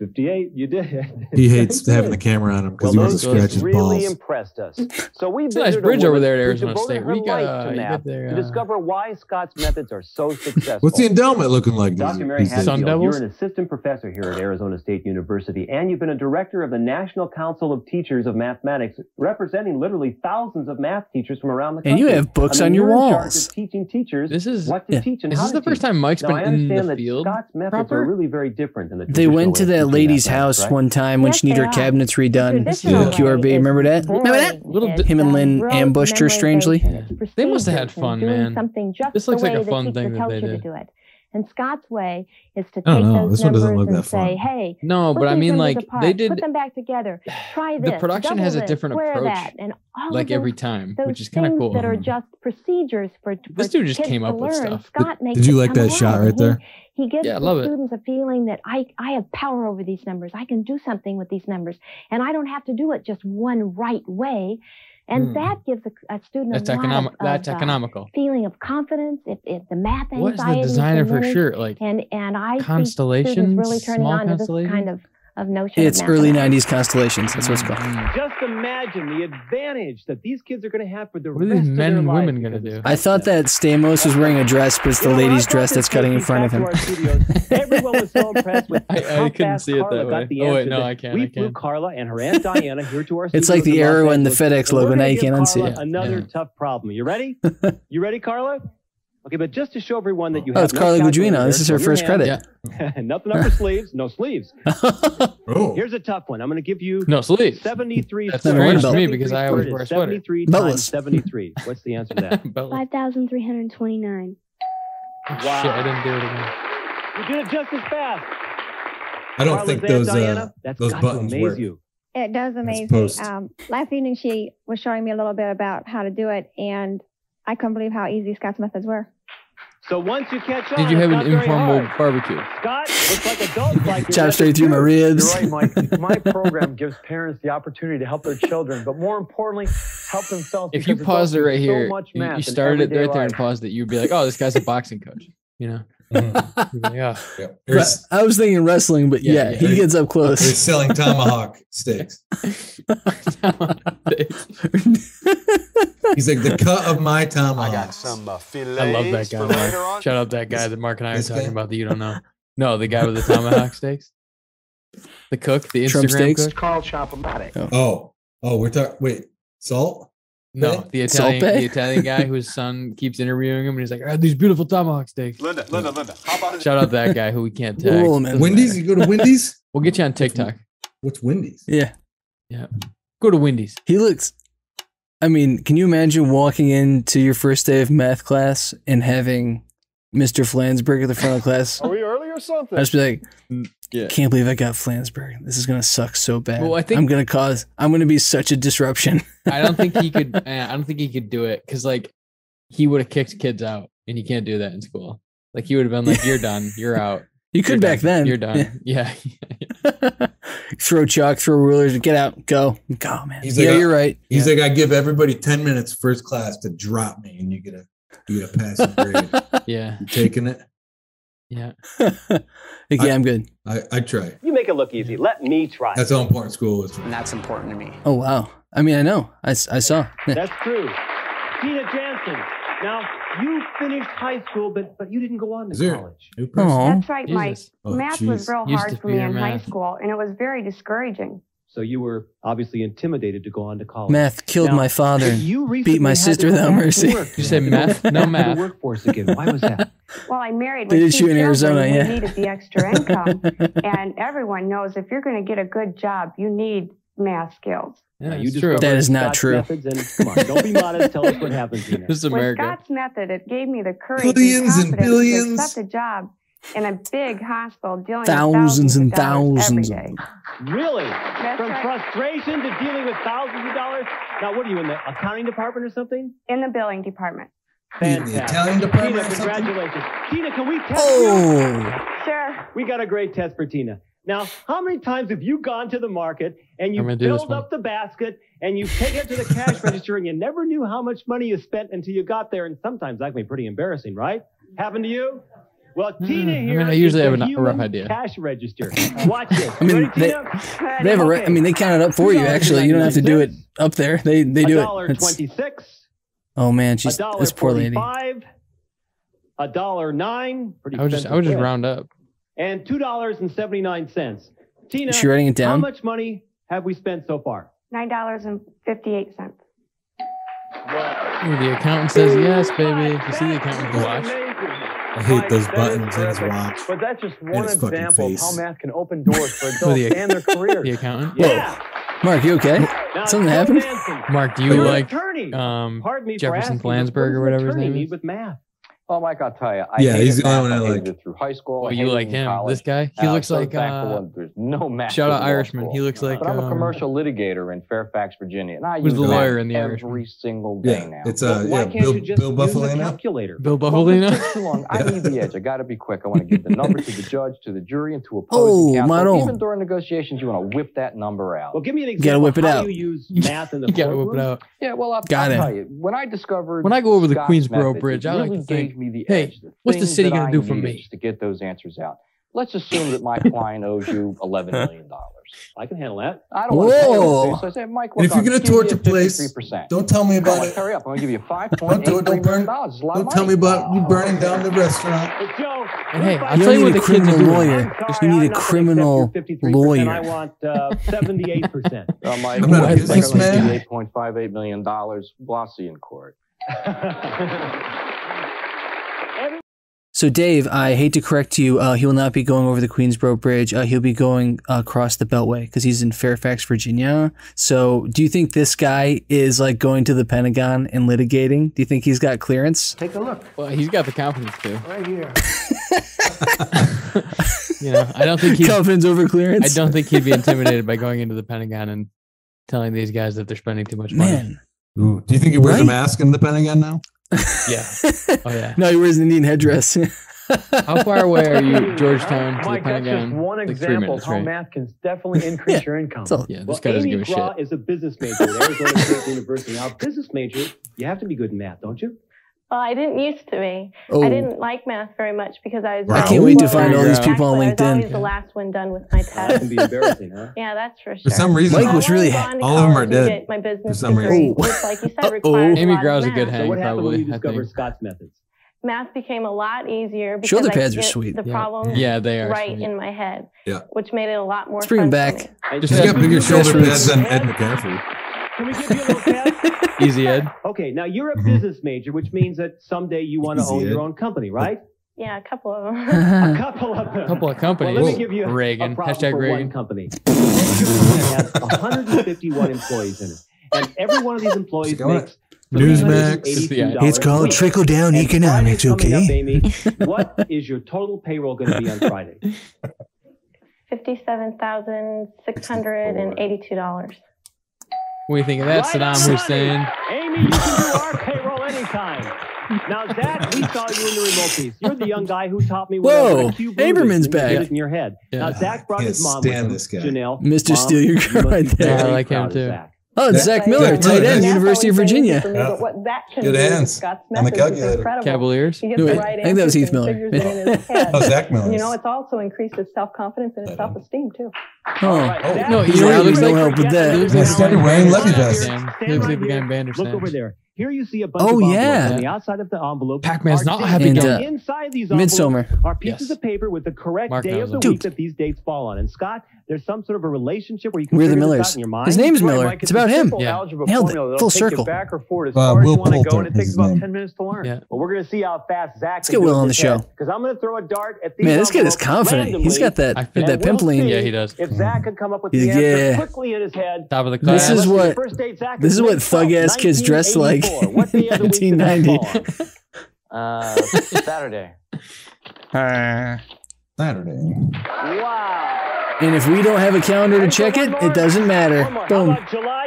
Speaker 6: 58, you did.
Speaker 8: he hates having the camera on him because
Speaker 6: well,
Speaker 8: he wants to scratch his
Speaker 6: really
Speaker 8: balls.
Speaker 6: impressed us. So we
Speaker 11: it's a nice bridge over there at Arizona State. We got
Speaker 6: to, math
Speaker 11: there, uh...
Speaker 6: to discover uh, why Scott's methods are so successful.
Speaker 8: What's the endowment looking like?
Speaker 6: Dr. Mary Hatfield, you're an assistant professor here at Arizona State University, and you've been a director of the National Council of Teachers of Mathematics, representing literally thousands of math teachers from around the country.
Speaker 9: And you have books
Speaker 6: I mean,
Speaker 9: on your walls.
Speaker 6: Teaching teachers
Speaker 11: this is
Speaker 6: what to
Speaker 9: yeah.
Speaker 6: teach and
Speaker 11: this the
Speaker 6: teach.
Speaker 11: first time Mike's
Speaker 6: now,
Speaker 11: been in the field.
Speaker 6: Scott's methods
Speaker 11: proper?
Speaker 6: are really very different than the.
Speaker 9: They went to that lady's house
Speaker 6: right?
Speaker 9: one time
Speaker 1: yes, when
Speaker 9: she needed her cabinets redone. QRB, remember that? Remember that?
Speaker 11: Little
Speaker 9: him and Lynn ambushed her strangely.
Speaker 11: They must have had fun, man. This looks like a fun thing that they did.
Speaker 1: And Scott's way is to take
Speaker 8: oh, no,
Speaker 1: those numbers and say, "Hey,
Speaker 11: no, but I mean, like
Speaker 1: apart,
Speaker 11: they did
Speaker 1: put them back together. Try this.
Speaker 11: The
Speaker 1: production
Speaker 11: has a different
Speaker 1: this,
Speaker 11: approach,
Speaker 1: that, and all
Speaker 11: like
Speaker 1: those,
Speaker 11: every time, which is kind of cool.
Speaker 1: That are just procedures for, for
Speaker 11: this dude just came up with stuff.
Speaker 1: Scott did, makes
Speaker 8: did you like that shot right
Speaker 1: there? He, he gives
Speaker 11: yeah,
Speaker 1: the
Speaker 11: students it.
Speaker 1: a feeling that I I have power over these numbers. I can do something with these numbers, and I don't have to do it just one right way and
Speaker 11: mm.
Speaker 1: that gives a, a student
Speaker 11: that's economic.
Speaker 1: Uh,
Speaker 11: that's
Speaker 1: of,
Speaker 11: economical.
Speaker 1: Uh, feeling of confidence. If, if the math anxiety.
Speaker 11: What is the designer for sure? Like
Speaker 1: and and I
Speaker 11: constellations.
Speaker 1: Really turning on to this kind of of notion.
Speaker 9: It's
Speaker 1: of
Speaker 9: early 90s constellations. That's what it's called.
Speaker 11: Mm.
Speaker 6: Just imagine the advantage that these kids are going to have for the
Speaker 11: what
Speaker 6: rest
Speaker 11: are
Speaker 6: these
Speaker 11: men and women
Speaker 6: going to
Speaker 11: do?
Speaker 9: I thought that Stamos was wearing a dress, but it's the
Speaker 6: you know,
Speaker 9: lady's dress that's cutting in front of him.
Speaker 6: Everyone was so impressed with
Speaker 11: I,
Speaker 6: how
Speaker 11: I
Speaker 6: couldn't
Speaker 11: see it
Speaker 6: Carla
Speaker 11: that way. Oh, wait, no, I can't.
Speaker 6: We
Speaker 11: I
Speaker 6: flew Carla and her aunt Diana here to our
Speaker 9: It's like the arrow and the FedEx logo. Now you can't unsee it.
Speaker 6: Another tough problem. You ready? You ready, Carla? Okay, but just to show everyone that you
Speaker 9: oh,
Speaker 6: have.
Speaker 9: Oh,
Speaker 6: it's
Speaker 9: Carla Gugino. This is her first
Speaker 6: hand.
Speaker 9: credit. Yeah.
Speaker 6: Nothing up her sleeves. No sleeves.
Speaker 8: oh.
Speaker 6: Here's a tough one. I'm going to give you
Speaker 11: no sleeves.
Speaker 6: 73.
Speaker 11: That's
Speaker 9: strange to
Speaker 11: me because I always wear a sweater.
Speaker 6: 73 times 73. What's the answer to that?
Speaker 1: 5,329.
Speaker 11: Wow. Shit, I didn't do it again.
Speaker 6: You did it just as fast.
Speaker 8: I don't
Speaker 6: Carla
Speaker 8: think those uh,
Speaker 6: Diana,
Speaker 8: uh, those buttons
Speaker 6: amaze
Speaker 8: work.
Speaker 6: You.
Speaker 4: It does amaze me. Um, last evening, she was showing me a little bit about how to do it, and I couldn't believe how easy Scott's methods were.
Speaker 6: So once you catch up,
Speaker 11: did you have an informal barbecue?
Speaker 6: Scott looks like a dog. like
Speaker 9: Chop straight through my ribs.
Speaker 5: You're right, Mike. My program gives parents the opportunity to help their children, but more importantly, help themselves.
Speaker 11: If you paused it right
Speaker 5: so
Speaker 11: here, you, you started it right there and paused it, you'd be like, "Oh, this guy's a boxing coach." You know yeah.
Speaker 9: Re- I was thinking wrestling, but yeah,
Speaker 11: Yeah, yeah.
Speaker 9: he gets up
Speaker 8: They're
Speaker 9: close.
Speaker 8: selling tomahawk steaks. He's like the cut of my tomahawk. I got
Speaker 3: some uh,
Speaker 11: I love that guy. Mark. Shout out that guy that Mark and I are talking about that you don't know. No, the guy with the tomahawk steaks. The cook, the
Speaker 9: Trump
Speaker 11: Instagram
Speaker 9: steaks?
Speaker 11: cook.
Speaker 13: Called Chopomatic.
Speaker 8: Oh, oh, we're talking. Wait, salt?
Speaker 11: No, the Italian,
Speaker 9: Bay?
Speaker 11: the Italian guy whose son keeps interviewing him, and he's like, "I had these beautiful tomahawk steaks."
Speaker 3: Linda, Linda, Linda. How about
Speaker 11: Shout out that guy who we can't tag.
Speaker 9: Whoa, man.
Speaker 8: Wendy's?
Speaker 11: matter.
Speaker 8: You go to Wendy's?
Speaker 11: We'll get you on TikTok.
Speaker 8: What's Wendy's?
Speaker 9: Yeah.
Speaker 11: Yeah, go to Wendy's.
Speaker 9: He looks. I mean, can you imagine walking into your first day of math class and having Mr. Flansburg at the front of class?
Speaker 7: Are we early or something?
Speaker 9: I'd just be like,
Speaker 11: Yeah.
Speaker 9: can't believe I got Flansburg. This is gonna suck so bad.
Speaker 11: Well, I think-
Speaker 9: I'm gonna cause. I'm gonna be such a disruption.
Speaker 11: I don't think he could. eh, I don't think he could do it because like he would have kicked kids out, and you can't do that in school. Like he would have been like, "You're done. You're out."
Speaker 9: You could
Speaker 11: You're
Speaker 9: back
Speaker 11: done.
Speaker 9: then.
Speaker 11: You're done. Yeah.
Speaker 9: throw chalk, throw rulers, get out, go, go, man.
Speaker 8: He's
Speaker 9: yeah,
Speaker 8: I-
Speaker 9: you're right.
Speaker 8: He's like, I give everybody 10 minutes first class to drop me, and you get a you get a passing grade.
Speaker 11: Yeah.
Speaker 8: You taking it?
Speaker 11: Yeah.
Speaker 9: like, yeah, I'm good.
Speaker 8: I, I try.
Speaker 6: You make it look easy. Let me try.
Speaker 8: That's how important school is.
Speaker 13: And that's important to me.
Speaker 9: Oh wow. I mean, I know. I, I saw. Yeah.
Speaker 6: That's true. Tina Jansen. Now, you finished high school, but but you didn't go on to
Speaker 8: Is there
Speaker 6: college.
Speaker 8: new.
Speaker 14: That's right, Mike.
Speaker 8: Oh,
Speaker 14: math was real
Speaker 11: Used
Speaker 14: hard for me
Speaker 11: a
Speaker 14: in high school, and it was very discouraging.
Speaker 6: So you were obviously intimidated to go on to college.
Speaker 9: Math killed
Speaker 6: Now,
Speaker 9: my father and
Speaker 6: you
Speaker 9: beat my
Speaker 6: recently had to
Speaker 9: sister without mercy.
Speaker 6: work.
Speaker 11: You said
Speaker 6: had to
Speaker 11: math? No
Speaker 6: to
Speaker 11: math.
Speaker 6: The workforce again. Why was that?
Speaker 14: Well, I married
Speaker 9: They
Speaker 14: with
Speaker 9: did
Speaker 14: two
Speaker 9: you in. Arizona, yeah.
Speaker 14: needed the extra income, and everyone knows if you're going to get a good job, you need math skills.
Speaker 11: Yeah,
Speaker 6: Now, you
Speaker 11: it's true.
Speaker 9: That is not
Speaker 6: Scott's
Speaker 9: true.
Speaker 6: Methods and come on, don't be modest. Tell us what happened, Tina.
Speaker 11: This is America.
Speaker 14: With Scott's method, it gave me the courage
Speaker 8: Billions and
Speaker 14: and confidence
Speaker 8: billions.
Speaker 14: to accept a job in a big hospital dealing
Speaker 9: Thousands
Speaker 14: with
Speaker 9: and
Speaker 14: thousands of dollars
Speaker 9: thousands.
Speaker 14: every day.
Speaker 6: Really?
Speaker 14: That's
Speaker 6: From
Speaker 14: right.
Speaker 6: frustration to dealing with thousands of dollars. Now, what are you in the accounting department or something?
Speaker 14: In the billing department.
Speaker 8: In the Italian department
Speaker 6: Tina,
Speaker 8: or
Speaker 6: congratulations. Tina, can we test oh! you?
Speaker 9: Oh,
Speaker 14: Sure.
Speaker 6: We got a great test for Tina. Now, how many times have you gone to the market and you
Speaker 11: I'm gonna do this
Speaker 6: filled
Speaker 11: one.
Speaker 6: up the basket and you take it to the cash register and you never knew how much money you spent until you got there? And sometimes that can be pretty embarrassing, right? Happened to you? Well, Tina
Speaker 11: Mm, I
Speaker 6: here.
Speaker 11: mean, I usually have a- a rough idea.
Speaker 6: Cash register. Watch this.
Speaker 9: I mean, they- they have a. Re- I mean, they count it up for you. Actually, you don't have to do it up there. They they do
Speaker 6: a
Speaker 9: it. It's-
Speaker 6: twenty-six.
Speaker 9: oh man, she's
Speaker 6: dollar
Speaker 9: this poor lady.
Speaker 6: forty-five. A dollar nine. Pretty
Speaker 11: I would just I would just
Speaker 6: expensive
Speaker 11: round up.
Speaker 6: and two dollars and seventy-nine cents. Tina,
Speaker 9: Is she writing it down?
Speaker 6: how much money have we spent so far?
Speaker 14: Nine dollars and fifty-eight cents.
Speaker 11: Ooh, the accountant says yes, baby. You see the accountant watch.
Speaker 8: I hate those buttons in his watch.
Speaker 13: But that's just one
Speaker 8: his fucking
Speaker 13: example of how math can open doors for
Speaker 11: Who,
Speaker 13: adults
Speaker 11: the,
Speaker 13: and their careers.
Speaker 11: the accountant.
Speaker 6: Yeah.
Speaker 9: Mark, you okay?
Speaker 6: Now,
Speaker 9: Something happened?
Speaker 6: Nansen,
Speaker 11: Mark, do
Speaker 6: you're
Speaker 11: you
Speaker 6: an
Speaker 11: like
Speaker 6: attorney.
Speaker 11: um
Speaker 6: Pardon me
Speaker 11: Jefferson
Speaker 6: asking, but what Flansburg
Speaker 11: or whatever his name
Speaker 6: need
Speaker 11: is?
Speaker 6: with math.
Speaker 15: Well, Mike, I'll tell you. I
Speaker 8: Yeah,
Speaker 15: hated
Speaker 8: he's the only one I like.
Speaker 15: it through high school.
Speaker 11: Oh, you like him?
Speaker 15: college.
Speaker 11: This guy? He
Speaker 15: And I
Speaker 11: looks
Speaker 15: so
Speaker 11: like, uh,
Speaker 15: there's no math.
Speaker 11: shout out Irishman.
Speaker 15: school.
Speaker 11: He looks like,
Speaker 15: But I'm a
Speaker 11: um,
Speaker 15: commercial litigator in Fairfax, Virginia, and I
Speaker 11: Who's
Speaker 15: use
Speaker 11: the
Speaker 15: math
Speaker 11: lawyer in The
Speaker 15: every
Speaker 11: Irishman?
Speaker 15: single day
Speaker 8: Yeah,
Speaker 15: now.
Speaker 8: it's uh,
Speaker 6: Why
Speaker 8: yeah,
Speaker 6: can't
Speaker 8: Bill
Speaker 6: you just
Speaker 8: Bill
Speaker 6: use a
Speaker 8: Bufalino.
Speaker 6: calculator?
Speaker 11: Bill
Speaker 15: Well,
Speaker 11: Bufalino?
Speaker 15: it takes too long. I need the edge. I got to be quick. I want to give the number to the judge, to the jury, and to opposing
Speaker 9: Oh,
Speaker 15: counsel.
Speaker 9: mano.
Speaker 15: Even during negotiations, you want to whip that number out.
Speaker 6: Well, give me an example.
Speaker 9: gotta whip it out.
Speaker 6: you use math in the
Speaker 11: you gotta whip it
Speaker 6: courtroom.
Speaker 11: out.
Speaker 15: Yeah, well, I'll,
Speaker 9: Got
Speaker 15: I'll
Speaker 9: it.
Speaker 15: tell you. When I discovered
Speaker 11: When I go over the Queensboro Bridge, I like to think,
Speaker 15: gave me the
Speaker 11: hey,
Speaker 15: edge. The
Speaker 11: what's the city gonna do for me?
Speaker 15: to get those answers out? Let's assume that my client owes you eleven million dollars.
Speaker 6: I can handle that.
Speaker 15: I don't to
Speaker 9: Whoa.
Speaker 15: so I said, Mike, look,
Speaker 8: if you're gonna
Speaker 15: torture you
Speaker 8: a place, don't tell me about it.
Speaker 15: hurry up! I'm gonna give you five
Speaker 8: Don't
Speaker 15: point
Speaker 8: don't
Speaker 15: million
Speaker 8: burn.
Speaker 15: dollars.
Speaker 8: Don't tell me about you burning down the restaurant.
Speaker 11: And hey,
Speaker 6: I-
Speaker 11: I'll
Speaker 9: You
Speaker 11: tell you what
Speaker 9: need
Speaker 11: the
Speaker 9: a
Speaker 11: kids are
Speaker 9: lawyer. You need a criminal
Speaker 6: accept your 53%.
Speaker 9: lawyer.
Speaker 6: I want uh, 78%.
Speaker 15: Uh, Mike,
Speaker 8: I'm not a businessman.
Speaker 15: Eight point five eight million dollars. Glossy in court.
Speaker 9: So, Dave, I hate to correct you. Uh, he will not be going over the Queensboro Bridge. Uh, he'll be going across the Beltway because he's in Fairfax, Virginia. So, do you think this guy is like going to the Pentagon and litigating? Do you think he's got clearance?
Speaker 13: Take a look
Speaker 11: Well, he's got the confidence too.
Speaker 13: right here.
Speaker 11: You know, I don't think he's.
Speaker 9: Confidence over clearance.
Speaker 11: I don't think he'd be intimidated by going into the Pentagon and telling these guys that they're spending too much money.
Speaker 9: Man.
Speaker 8: Ooh, do you think he wears
Speaker 9: Right?
Speaker 8: a mask in the Pentagon now?
Speaker 11: Yeah. Oh yeah.
Speaker 9: no, he wears an Indian headdress.
Speaker 11: How far away are you, Georgetown, to
Speaker 13: Mike,
Speaker 11: the
Speaker 13: that's just one
Speaker 11: Like
Speaker 13: example
Speaker 11: minutes,
Speaker 13: of how
Speaker 11: right?
Speaker 13: math can definitely increase
Speaker 9: Yeah.
Speaker 13: your income.
Speaker 9: So,
Speaker 11: Yeah, this
Speaker 6: Well,
Speaker 11: guy doesn't
Speaker 6: Amy
Speaker 11: give a
Speaker 6: Graw
Speaker 11: shit.
Speaker 6: is a business major at Arizona State University. Now, business major, you have to be good in math, don't you?
Speaker 16: Well, I didn't used to be.
Speaker 9: Oh.
Speaker 16: I didn't like math very much because I was.
Speaker 9: I can't wait to find all these people on
Speaker 16: Actually, I was always
Speaker 9: LinkedIn.
Speaker 16: the last one done with my test.
Speaker 15: can be embarrassing, huh?
Speaker 16: Yeah, that's for sure.
Speaker 8: For some reason,
Speaker 9: Mike was really
Speaker 8: all of them are dead.
Speaker 16: My business
Speaker 8: For some
Speaker 16: degree,
Speaker 8: reason.
Speaker 16: which, like you said, requires
Speaker 11: Amy
Speaker 16: a lot
Speaker 11: Grau's a
Speaker 16: math.
Speaker 11: good
Speaker 15: So
Speaker 11: hang,
Speaker 15: what happened when you discovered. Scott's methods?
Speaker 16: Math became a lot easier because
Speaker 9: Shoulder
Speaker 16: I
Speaker 9: pads
Speaker 16: could
Speaker 9: are
Speaker 16: get
Speaker 9: sweet.
Speaker 16: the
Speaker 11: Yeah.
Speaker 16: problem
Speaker 11: Yeah, they are
Speaker 16: right
Speaker 11: sweet.
Speaker 16: in my head,
Speaker 8: Yeah.
Speaker 16: which made it a lot more
Speaker 9: Let's bring him
Speaker 16: fun
Speaker 9: back.
Speaker 11: Just
Speaker 8: He's got bigger shoulder pads than Ed McCaffrey.
Speaker 6: Can we give you a little test?
Speaker 11: Easy Ed.
Speaker 6: Okay, now you're a mm-hmm. business major, which means that someday you want to own
Speaker 8: Ed.
Speaker 6: your own company, right?
Speaker 16: Yeah, a couple of them.
Speaker 6: a couple of them.
Speaker 11: A couple of companies.
Speaker 6: Well, let me give you a,
Speaker 11: Reagan.
Speaker 6: A
Speaker 11: Hashtag
Speaker 6: for
Speaker 11: Reagan.
Speaker 6: one company. has 151 employees in it, and every one of these employees makes.
Speaker 8: Newsmax.
Speaker 9: It's called trickle
Speaker 6: down
Speaker 9: economics, okay?
Speaker 6: Up, Amy, what is your total payroll going to be on Friday?
Speaker 16: $57,682.
Speaker 11: What do you think of that,
Speaker 6: Right
Speaker 11: Saddam
Speaker 6: on
Speaker 11: Hussein?
Speaker 6: Amy, you can do our payroll anytime. Now, Zach, we saw you in the remote piece. You're the young guy who taught me what
Speaker 9: Whoa,
Speaker 6: a
Speaker 9: Aberman's
Speaker 6: root is, and you
Speaker 9: back.
Speaker 6: get it in your head. Now, Zach brought
Speaker 8: Can't
Speaker 6: his mom
Speaker 8: stand
Speaker 6: with
Speaker 8: this
Speaker 6: him.
Speaker 8: guy.
Speaker 6: Janelle.
Speaker 9: Mr.
Speaker 6: Mom,
Speaker 9: Steal Your
Speaker 6: you
Speaker 9: Car
Speaker 6: must
Speaker 9: right there.
Speaker 11: Yeah, I like him too.
Speaker 6: Zach.
Speaker 9: Oh, it's Zach Miller, tight end, University of Virginia.
Speaker 8: Yeah.
Speaker 17: What that can
Speaker 8: Good
Speaker 17: do with
Speaker 8: hands
Speaker 17: Scott's
Speaker 8: on the calculator.
Speaker 11: Cavaliers.
Speaker 17: He gets
Speaker 9: No,
Speaker 17: the
Speaker 9: wait,
Speaker 17: right
Speaker 9: I think that was Heath Miller.
Speaker 17: figures it in his.
Speaker 8: Oh, Zach Miller.
Speaker 17: You know, it's also increased his self-confidence and his self-esteem, too.
Speaker 9: Oh,
Speaker 6: Zach,
Speaker 11: No,
Speaker 6: you
Speaker 11: he
Speaker 6: know,
Speaker 11: looks
Speaker 6: you
Speaker 11: like-
Speaker 6: may
Speaker 9: help with that.
Speaker 6: that
Speaker 11: He looks
Speaker 6: now.
Speaker 11: like
Speaker 8: He started wearing
Speaker 6: Stand
Speaker 8: Levey
Speaker 6: right
Speaker 8: vests.
Speaker 6: here.
Speaker 11: He
Speaker 6: Stand
Speaker 11: looks like the guy in
Speaker 6: here. Look over there. Here you see a bunch
Speaker 9: Oh,
Speaker 6: of envelopes.
Speaker 9: yeah.
Speaker 6: On the outside of the envelope,
Speaker 11: Pac-Man's not
Speaker 6: dates.
Speaker 11: happy
Speaker 9: And,
Speaker 11: gun.
Speaker 9: uh,
Speaker 6: Inside these envelopes
Speaker 9: Midsummer.
Speaker 6: are pieces
Speaker 11: Yes.
Speaker 6: of paper with the correct
Speaker 11: Mark
Speaker 6: day of the
Speaker 11: them.
Speaker 6: week that these dates fall on. And Scott, there's some sort of a relationship where you can
Speaker 9: We're the
Speaker 6: figure this
Speaker 9: Millers.
Speaker 6: out in your mind.
Speaker 9: His name's
Speaker 5: Right,
Speaker 9: Miller.
Speaker 5: Mike,
Speaker 9: It's
Speaker 5: a
Speaker 9: about him.
Speaker 5: simple
Speaker 11: Yeah.
Speaker 5: algebra
Speaker 9: Nailed it. Full circle.
Speaker 5: You back or forward as
Speaker 8: Uh,
Speaker 5: far as
Speaker 8: Will
Speaker 5: you want to go,
Speaker 8: Poulter
Speaker 5: and it
Speaker 8: is
Speaker 5: takes about 10 minutes to learn.
Speaker 11: Yeah.
Speaker 6: Well, we're going to see how fast Zach
Speaker 9: Let's get Will on the show.
Speaker 6: Because I'm going to throw a dart at these
Speaker 9: Man, this kid is
Speaker 6: envelopes
Speaker 9: confident. He's got that
Speaker 11: I
Speaker 9: that
Speaker 11: feel-
Speaker 6: we'll
Speaker 9: pimpling.
Speaker 11: Yeah, he does.
Speaker 6: If Zach could come up with
Speaker 9: Yeah.
Speaker 6: the answer
Speaker 9: Yeah.
Speaker 6: quickly in his head.
Speaker 11: Top of the
Speaker 9: This is what-
Speaker 6: the first date Zach
Speaker 9: this is what thug-ass kids dressed like
Speaker 6: 1984. What day of the week did that
Speaker 9: 1990.
Speaker 6: fall on?
Speaker 13: Uh, Saturday.
Speaker 8: Saturday.
Speaker 6: Wow.
Speaker 9: And if we don't have a calendar to check it, it doesn't matter.
Speaker 6: one more. How
Speaker 9: Boom.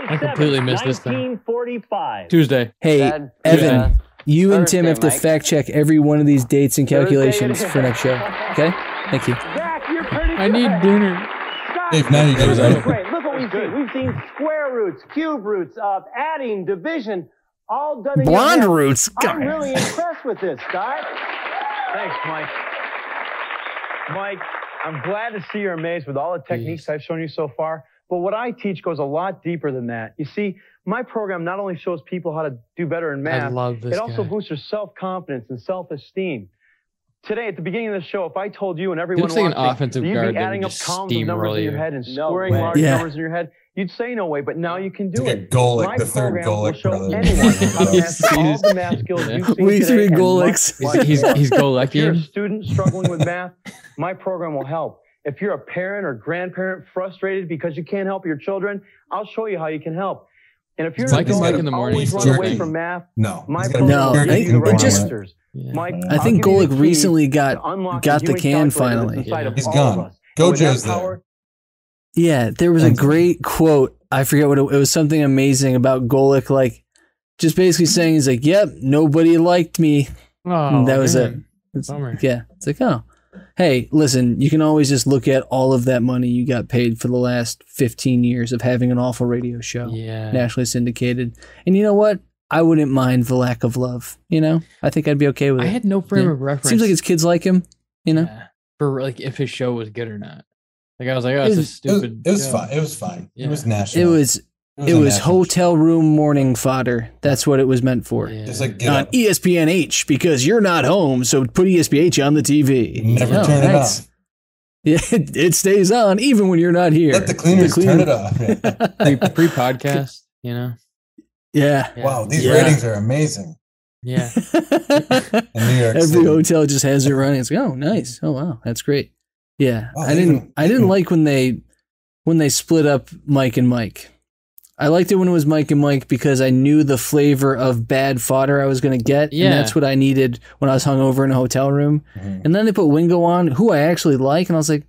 Speaker 11: I completely missed this thing.
Speaker 6: 1945.
Speaker 11: Tuesday.
Speaker 9: Hey,
Speaker 13: Dad,
Speaker 9: Evan,
Speaker 13: yeah.
Speaker 9: you and Tim have to
Speaker 13: Mike.
Speaker 9: fact check every one of these dates and calculations
Speaker 6: is.
Speaker 9: for next show. Okay? Thank you.
Speaker 6: Zach, you're pretty
Speaker 11: I need
Speaker 6: good.
Speaker 11: dinner.
Speaker 8: Dave, now you get it right.
Speaker 6: Great. Look what we've seen. We've seen square roots, cube roots, uh, adding, division, all done in
Speaker 9: Blonde roots.
Speaker 6: I'm really impressed with this, Scott.
Speaker 5: Thanks, Mike. Mike, I'm glad to see you're amazed with all the techniques I've shown you so far. But what I teach goes a lot deeper than that. You see, my program not only shows people how to do better in math,
Speaker 11: love this
Speaker 5: it also
Speaker 11: guy.
Speaker 5: boosts their self-confidence and self-esteem. Today, at the beginning of the show, if I told you and everyone
Speaker 11: looks like an
Speaker 5: watching
Speaker 11: offensive
Speaker 5: you'd be
Speaker 11: that would
Speaker 5: adding up
Speaker 11: just
Speaker 5: columns of numbers
Speaker 11: steamroll
Speaker 5: in your head and
Speaker 6: No
Speaker 5: squaring
Speaker 6: way.
Speaker 5: large
Speaker 9: Yeah.
Speaker 5: numbers in your head, you'd say no way. But now you can do it.
Speaker 8: a Golic,
Speaker 5: My
Speaker 8: the third
Speaker 5: program will
Speaker 8: Golic
Speaker 5: show
Speaker 8: brother.
Speaker 5: anyone how to
Speaker 11: He's-
Speaker 5: master all the math skills
Speaker 11: Yeah.
Speaker 5: you've seen
Speaker 9: We
Speaker 5: today
Speaker 9: three
Speaker 5: and
Speaker 9: Golics.
Speaker 5: much,
Speaker 11: He's,
Speaker 5: much
Speaker 11: he's,
Speaker 5: more.
Speaker 11: he's
Speaker 5: If you're a student struggling with math, my program will help. If you're a parent or grandparent frustrated because you can't help your children, I'll show you how you can help. And if you're
Speaker 11: It's like
Speaker 5: adult
Speaker 11: mic in the morning,
Speaker 5: always
Speaker 11: he's
Speaker 5: run away from math,
Speaker 8: No.
Speaker 5: my
Speaker 8: he's got a
Speaker 5: program
Speaker 9: No,
Speaker 5: will
Speaker 8: jerky
Speaker 5: the right
Speaker 8: thing.
Speaker 5: answers.
Speaker 11: Yeah.
Speaker 5: Mike,
Speaker 9: I think
Speaker 5: give you the
Speaker 9: Golic
Speaker 5: key
Speaker 9: recently got got the can finally.
Speaker 5: inside of
Speaker 8: He's
Speaker 5: all of
Speaker 8: gone.
Speaker 5: us. And
Speaker 8: Gojo's there.
Speaker 5: Power,
Speaker 9: Yeah, there was a great quote. I forget what it, it was. Something amazing about Golic, like just basically saying, "He's like, yep, nobody liked me."
Speaker 11: Oh,
Speaker 9: And that was it. It's,
Speaker 11: Bummer.
Speaker 9: yeah, it's like, oh, hey, listen, you can always just look at all of that money you got paid for the last fifteen years of having an awful radio show,
Speaker 11: Yeah.
Speaker 9: nationally syndicated, and you know what? I wouldn't mind the lack of love. You know, I think I'd be okay with
Speaker 11: I
Speaker 9: it.
Speaker 11: I had no frame
Speaker 9: Yeah.
Speaker 11: of reference.
Speaker 9: Seems like his kids like him. You know,
Speaker 11: Yeah. for like if his show was good or not. Like I was like, oh,
Speaker 9: It
Speaker 11: it's a
Speaker 9: was-
Speaker 8: It was,
Speaker 11: stupid.
Speaker 8: it was
Speaker 11: show.
Speaker 8: fine. It was fine.
Speaker 11: Yeah.
Speaker 8: It was national.
Speaker 9: it
Speaker 8: national.
Speaker 9: was it was hotel room morning fodder. That's what it was meant for.
Speaker 11: Yeah.
Speaker 8: Just like get
Speaker 9: on
Speaker 8: up,
Speaker 9: ESPNH because you're not home, so put ESPNH on the TV.
Speaker 8: never
Speaker 9: Oh,
Speaker 8: turn it off.
Speaker 9: Yeah, it, it stays on even when you're not here.
Speaker 8: Let the cleaners
Speaker 9: cleaner-
Speaker 8: turn it off.
Speaker 11: pre pre podcast. You know.
Speaker 9: Yeah.
Speaker 11: Yeah.
Speaker 8: Wow, these
Speaker 9: Yeah.
Speaker 8: ratings are amazing.
Speaker 11: Yeah.
Speaker 8: In New York
Speaker 9: Every
Speaker 8: City.
Speaker 9: hotel just has it running. It's like, oh, nice. Oh, wow, that's great. Yeah,
Speaker 8: Wow,
Speaker 9: I didn't.
Speaker 8: even-
Speaker 9: I didn't like when they when they split up Mike and Mike. I liked it when it was Mike and Mike because I knew the flavor of bad fodder I was going to get,
Speaker 11: Yeah.
Speaker 9: and that's what I needed when I was hungover in a hotel room.
Speaker 8: Mhm.
Speaker 9: And then they put Wingo on, who I actually like, and I was like,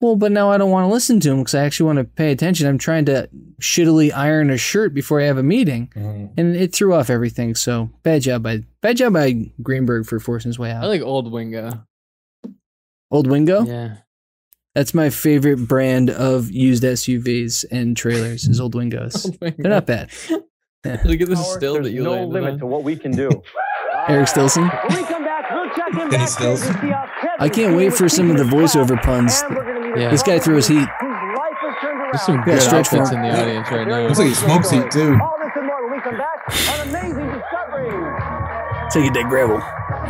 Speaker 9: well, but now I don't want to listen to him because I actually want to pay attention. I'm trying to shittily iron a shirt before I have a meeting,
Speaker 8: Mhm.
Speaker 9: and it threw off everything. So bad job by bad job by Greenberg for forcing his way out.
Speaker 11: I like old Wingo.
Speaker 9: Old Wingo,
Speaker 11: Yeah.
Speaker 9: That's my favorite brand of used SUVs and trailers is Old Wingos.
Speaker 11: Oh
Speaker 9: They're not bad. Yeah.
Speaker 11: Look at this still that you
Speaker 5: no limit
Speaker 11: on.
Speaker 5: to what we can do.
Speaker 9: Eric Stilson.
Speaker 6: When we.
Speaker 9: I can't wait for some of the voiceover puns.
Speaker 11: Yeah.
Speaker 9: This guy throws heat.
Speaker 11: There's some good
Speaker 9: stretch
Speaker 11: outfits in the audience right now.
Speaker 8: Looks like he smokes heat too.
Speaker 6: All this we come back.
Speaker 9: Take a dig, gravel.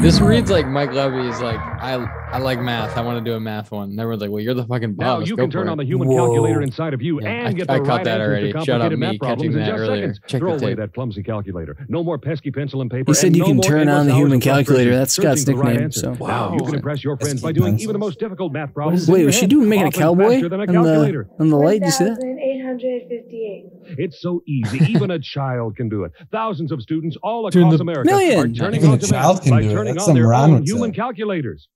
Speaker 11: This reads like Mike Levey is like I I like math. I want to do a math one. Everyone's like, "Well, you're the fucking boss."
Speaker 12: Now you can turn on the human
Speaker 9: Whoa.
Speaker 12: calculator inside of you
Speaker 11: yeah,
Speaker 12: and
Speaker 11: I,
Speaker 12: get the
Speaker 11: I
Speaker 12: right
Speaker 11: that already. Shut up, me catching that earlier. Check
Speaker 12: Throw away that clumsy calculator. No more pesky pencil and paper.
Speaker 9: He said you
Speaker 12: no
Speaker 9: can turn on the human calculator. That's Scott's nickname.
Speaker 12: Right
Speaker 9: so
Speaker 11: wow, now
Speaker 12: you can impress your friends by doing
Speaker 8: pencils.
Speaker 12: even the most difficult math problems.
Speaker 9: Wait, was she doing making a cowboy on the on the light? You see? Eight
Speaker 2: hundred fifty-eight.
Speaker 12: It's so easy. Even a child can do it. Thousands of students all across America are turning on
Speaker 8: the
Speaker 12: human calculators.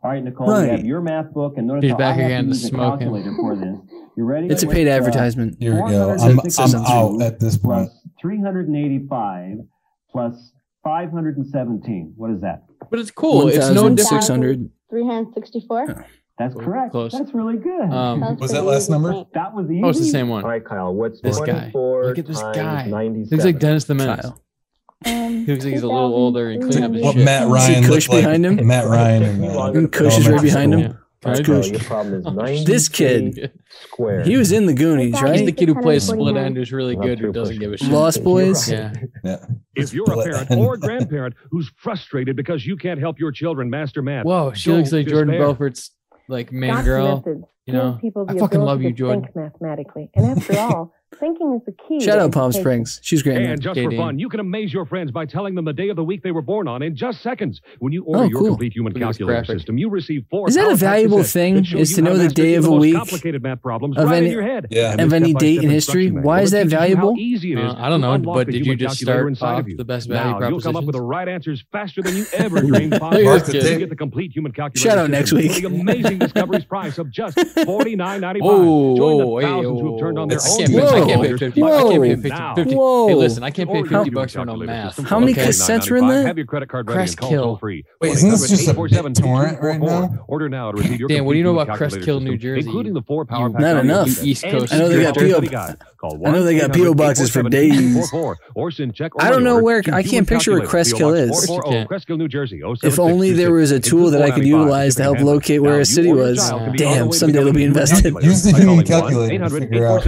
Speaker 6: All right, Nicole,
Speaker 9: right.
Speaker 6: you have your math book, and notice
Speaker 11: He's
Speaker 6: how
Speaker 11: back
Speaker 6: I
Speaker 11: again
Speaker 6: have
Speaker 11: to
Speaker 6: use a calculator for this. You ready?
Speaker 9: It's a paid advertisement.
Speaker 8: Here we go. I'm, I'm out at this point.
Speaker 6: 385 plus 517. What is that?
Speaker 11: But it's cool. 1, it's no different.
Speaker 9: 600.
Speaker 2: 364.
Speaker 6: That's correct.
Speaker 11: Close.
Speaker 6: That's really good.
Speaker 11: Um,
Speaker 8: was, that last number?
Speaker 6: That was easy.
Speaker 11: Oh, it's the same one.
Speaker 3: All right, Kyle. What's
Speaker 11: this guy? Look at this guy. Looks like Dennis the Menace.
Speaker 9: Kyle.
Speaker 2: Um,
Speaker 11: he looks like he's a little older and clean up his
Speaker 8: what
Speaker 11: shit.
Speaker 8: Matt Ryan
Speaker 9: Kush
Speaker 8: like
Speaker 9: behind him.
Speaker 8: Matt Ryan and uh,
Speaker 9: Kush is right behind him.
Speaker 3: That's
Speaker 9: Kush. This kid,
Speaker 3: square.
Speaker 9: he was in the Goonies, right?
Speaker 11: He's the kid who plays split end, who's really good, who doesn't give a shit.
Speaker 9: Lost Boys.
Speaker 11: Yeah.
Speaker 8: yeah.
Speaker 12: If you're a parent or a grandparent who's frustrated because you can't help your children master math,
Speaker 11: whoa, she looks like Jordan
Speaker 12: despair.
Speaker 11: Belfort's like
Speaker 17: man
Speaker 11: girl. You know,
Speaker 17: people
Speaker 11: I fucking love you, Jordan.
Speaker 17: Think Mathematically, and after all. Thinking is the key.
Speaker 9: Shout out Palm Springs. She's great.
Speaker 12: And just for fun, you can amaze your friends by telling them the day of the week they were born on in just seconds. When you order
Speaker 9: oh, cool.
Speaker 12: your complete human
Speaker 11: Look
Speaker 12: calculator system, you receive four.
Speaker 9: Is that a valuable thing? Is to know the day of a week
Speaker 12: complicated math problems
Speaker 9: of
Speaker 12: right
Speaker 9: any,
Speaker 12: in your head.
Speaker 8: Yeah.
Speaker 9: Of any date in history? Why is that valuable?
Speaker 12: Easy it is
Speaker 11: uh, I don't know, but did you just start off the best value
Speaker 12: now, You'll come up with the right answers faster than you ever dreamed possible. get the complete human calculator.
Speaker 9: Shout out next week.
Speaker 12: the amazing discoveries price of just forty nine ninety five. Join the thousands who have turned on their own.
Speaker 11: I can't pay 50. Whoa. I can't pay 50. 50.
Speaker 9: Whoa.
Speaker 11: Hey, listen, I can't pay 50 bucks for no math.
Speaker 9: How many
Speaker 11: okay.
Speaker 9: cassettes are in that?
Speaker 12: Have your credit card ready
Speaker 11: kill.
Speaker 12: free.
Speaker 8: Wait, isn't this just a torrent right now?
Speaker 12: Order now to receive your
Speaker 11: Dan, what do you know about Cresskill, New Jersey?
Speaker 12: Including the four power packs.
Speaker 9: Not enough.
Speaker 11: East Coast.
Speaker 9: I know they got PO. I know they got PO boxes for days. I don't know where. I can't picture where
Speaker 12: Cresskill
Speaker 9: is.
Speaker 12: Cresskill, New Jersey.
Speaker 9: If only there was a tool that I could utilize to help locate where a city was. Damn, someday it'll be invested.
Speaker 8: Use the human calculator to figure out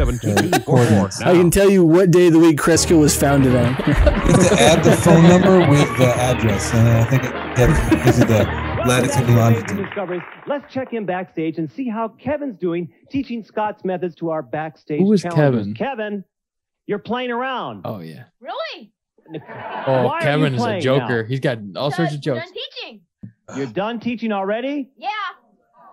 Speaker 8: important.
Speaker 9: I can tell you what day of the week Cresco was founded on.
Speaker 8: you have to add the phone number with the address, and I think it gives you the latitude and longitude.
Speaker 6: Discoveries. Let's check in backstage and see how Kevin's doing teaching Scott's methods to our backstage.
Speaker 11: Who is Kevin?
Speaker 6: Kevin, you're playing around.
Speaker 11: Oh yeah.
Speaker 18: Really?
Speaker 11: Oh,
Speaker 6: Why
Speaker 11: Kevin is a joker.
Speaker 6: Now?
Speaker 11: He's got all sorts of jokes.
Speaker 18: I'm done teaching.
Speaker 6: You're done teaching already?
Speaker 18: Yeah.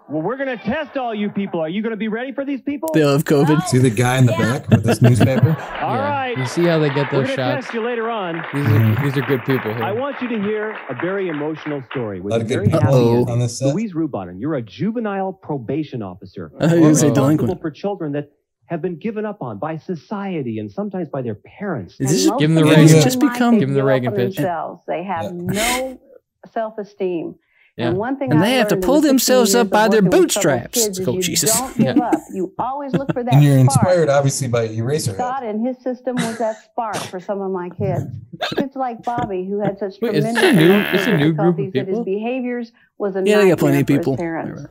Speaker 6: Well, we're going to test all you people. Are you going to be ready for these people?
Speaker 9: They'll have COVID.
Speaker 8: See the guy in the yeah. back with this newspaper?
Speaker 6: All yeah. right.
Speaker 11: You see how they get those
Speaker 6: we're
Speaker 11: shots?
Speaker 6: Test you later on.
Speaker 11: These are, these are good people. Here.
Speaker 6: I want you to hear a very emotional story. With a very happy
Speaker 8: on this set.
Speaker 6: Louise Rubanen, you're a juvenile probation officer.
Speaker 9: I you say delinquent.
Speaker 6: for children that have been given up on by society and sometimes by their parents.
Speaker 9: Is this
Speaker 11: give them the Reagan.
Speaker 9: Just become
Speaker 11: give them the Reagan pitch.
Speaker 14: Themselves. They have no self-esteem
Speaker 11: yeah.
Speaker 14: And one thing
Speaker 9: and they have to pull themselves up by their bootstraps. Oh, Jesus.
Speaker 14: Don't give up. You always look for that.
Speaker 8: and you're inspired, spark. obviously, by Eraser.
Speaker 14: God and his system was that spark for some of my kids. Kids like Bobby, who had such
Speaker 11: Wait,
Speaker 14: tremendous
Speaker 11: a new, it's a new group of
Speaker 14: people. That his behaviors was a
Speaker 9: yeah, they got plenty of people.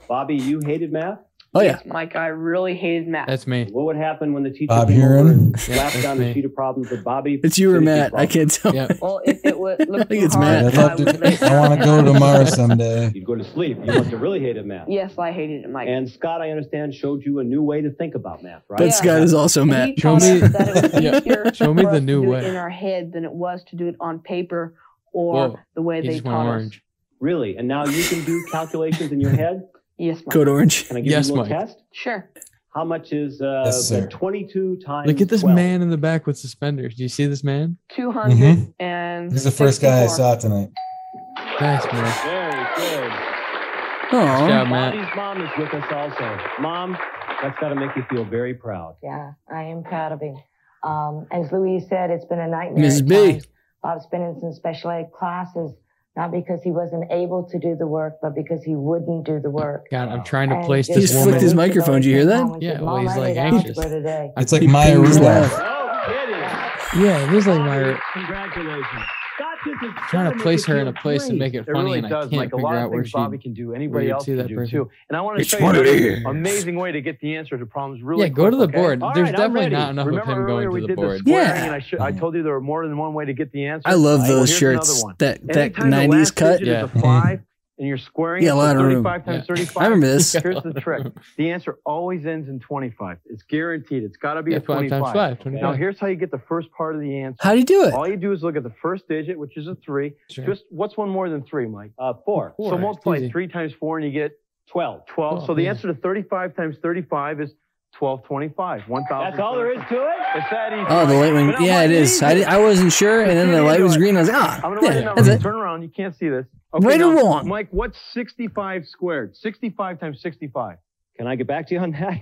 Speaker 6: Bobby, you hated math.
Speaker 9: Oh yeah,
Speaker 19: Mike. I really hated math.
Speaker 11: That's me.
Speaker 6: What would happen when the teacher
Speaker 8: Bob
Speaker 6: came
Speaker 8: Huron.
Speaker 6: over
Speaker 11: and
Speaker 6: slapped down
Speaker 11: me.
Speaker 6: the sheet of problems with Bobby?
Speaker 9: It's you or Matt. I can't tell.
Speaker 11: Yeah.
Speaker 19: Well, if it would
Speaker 9: I think it's
Speaker 19: hard,
Speaker 9: Matt.
Speaker 8: I'd love to, I want to go to Mars someday.
Speaker 6: You'd go to sleep. You must have really hated math.
Speaker 19: Yes, I hated it, Mike.
Speaker 6: And Scott, I understand, showed you a new way to think about math, right?
Speaker 9: But yeah. Scott is also
Speaker 14: and
Speaker 9: Matt.
Speaker 11: Show me, yeah. show me the new way
Speaker 14: in our head than it was to do it on paper or
Speaker 11: Whoa,
Speaker 14: the way they taught
Speaker 11: orange. us.
Speaker 6: Really? And now you can do calculations in your head?
Speaker 14: Yes, Mike.
Speaker 9: Code Orange.
Speaker 6: Can I give
Speaker 11: yes,
Speaker 6: you a
Speaker 11: Mike.
Speaker 6: test?
Speaker 14: Sure.
Speaker 6: How much is uh,
Speaker 8: yes,
Speaker 6: 22 times?
Speaker 11: Look at this
Speaker 6: 12?
Speaker 11: man in the back with suspenders. Do you see this man?
Speaker 19: 200
Speaker 8: mm-hmm.
Speaker 19: and.
Speaker 8: He's the first guy I saw tonight.
Speaker 11: Thanks, man.
Speaker 6: Very good.
Speaker 9: Oh,
Speaker 11: job, Matt.
Speaker 6: mom is with us also. Mom, that's got to make you feel very proud.
Speaker 18: Yeah, I am proud of him. Um, as Louise said, it's been a nightmare. Ms.
Speaker 9: B.
Speaker 18: Times. Bob's been in some special ed classes not because he wasn't able to do the work, but because he wouldn't do the work.
Speaker 11: God, I'm trying to
Speaker 18: And
Speaker 11: place
Speaker 18: just
Speaker 11: this
Speaker 9: He just
Speaker 11: woman.
Speaker 9: flicked his microphone. Did you hear that?
Speaker 11: Yeah, well, he's like anxious.
Speaker 8: It's like Maya
Speaker 9: pinged his
Speaker 8: Rudolph.
Speaker 9: laugh.
Speaker 11: Yeah, it is like my.
Speaker 12: Congratulations
Speaker 11: trying to place her in a place
Speaker 5: and
Speaker 11: make it funny,
Speaker 5: really
Speaker 11: and I can't
Speaker 5: like,
Speaker 11: figure out where she.
Speaker 5: Bobby can do. Anybody else can do
Speaker 11: person.
Speaker 5: too. And I want to show you
Speaker 11: an
Speaker 5: amazing way to get the answer to problems. Really,
Speaker 11: yeah, quick, go to the
Speaker 5: okay?
Speaker 11: board.
Speaker 5: All
Speaker 11: There's
Speaker 5: right,
Speaker 11: definitely not enough
Speaker 5: Remember
Speaker 11: of
Speaker 5: him
Speaker 11: going to the board.
Speaker 9: Yeah,
Speaker 5: and I, I, told you there were more than one way to get the answer.
Speaker 9: I love those shirts. That that '90s cut.
Speaker 5: Yeah and you're squaring
Speaker 9: yeah,
Speaker 5: it
Speaker 9: lot
Speaker 5: 35 times
Speaker 9: yeah.
Speaker 5: 35.
Speaker 9: I remember this.
Speaker 5: Here's the trick. The answer always ends in 25. It's guaranteed. It's got to be
Speaker 11: yeah,
Speaker 5: a
Speaker 11: 25. Times five, 25.
Speaker 5: Now, here's how you get the first part of the answer.
Speaker 9: How do you do it?
Speaker 5: All you do is look at the first digit, which is a 3. Sure. Just what's one more than 3, Mike?
Speaker 6: Uh, four.
Speaker 5: 4.
Speaker 11: So
Speaker 5: multiply 3 times 4 and you get
Speaker 6: 12.
Speaker 5: 12.
Speaker 11: Oh,
Speaker 5: so the
Speaker 11: yeah.
Speaker 5: answer to 35 times 35 is 1225. 1000.
Speaker 6: That's all there is to it?
Speaker 5: It's that easy.
Speaker 9: Oh, the light
Speaker 5: went.
Speaker 9: Yeah, it is. I, I wasn't sure. And then the light was green. I was like, ah.
Speaker 5: I'm going to
Speaker 9: yeah.
Speaker 5: Turn around. You can't see this.
Speaker 9: Okay, right
Speaker 5: now, or
Speaker 9: wrong?
Speaker 5: Mike, what's 65 squared? 65 times 65.
Speaker 6: Can I get back to you on that?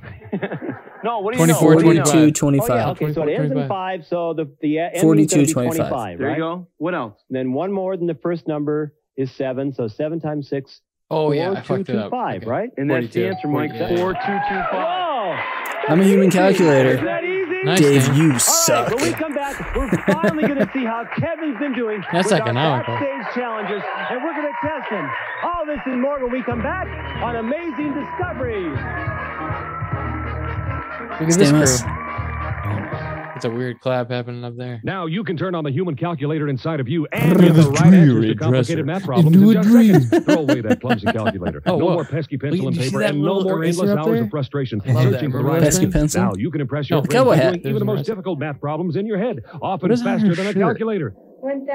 Speaker 5: no, what do you
Speaker 9: 24,
Speaker 5: know?
Speaker 9: 22, 25.
Speaker 6: Oh, yeah, okay, so it ends in 5, so the, the end
Speaker 9: 42,
Speaker 6: is
Speaker 9: 25.
Speaker 6: 25
Speaker 5: there you go. What else?
Speaker 6: And then one more than the first number is 7, so 7 times 6.
Speaker 11: Oh, four, yeah, two, I
Speaker 6: fucked two,
Speaker 11: it up.
Speaker 6: 5,
Speaker 11: okay.
Speaker 6: right?
Speaker 5: And that's the answer, Mike. 4225.
Speaker 6: Yeah.
Speaker 9: I'm a human calculator.
Speaker 11: Nice,
Speaker 9: Dave, you
Speaker 6: All
Speaker 9: suck.
Speaker 6: All right, when we come back, we're finally going to see how Kevin's been doing.
Speaker 11: That's
Speaker 6: with
Speaker 11: economical.
Speaker 6: Our backstage challenges, and we're going to test him. All this and more when we come back on Amazing Discoveries.
Speaker 11: Look at Stamos.
Speaker 9: this
Speaker 11: crew. It's a weird clap happening up there.
Speaker 12: Now you can turn on the human calculator inside of you and get the right answers to complicated dresser. math problems in just dream. seconds. Throw away that clumsy calculator.
Speaker 11: Oh,
Speaker 12: no
Speaker 11: whoa.
Speaker 12: more pesky pencil and paper, and no more endless hours of frustration searching for the right answer.
Speaker 9: pencil.
Speaker 12: Now you can impress your
Speaker 9: no,
Speaker 12: friends even the most difficult math problems in your head, often faster than a calculator.
Speaker 2: 1,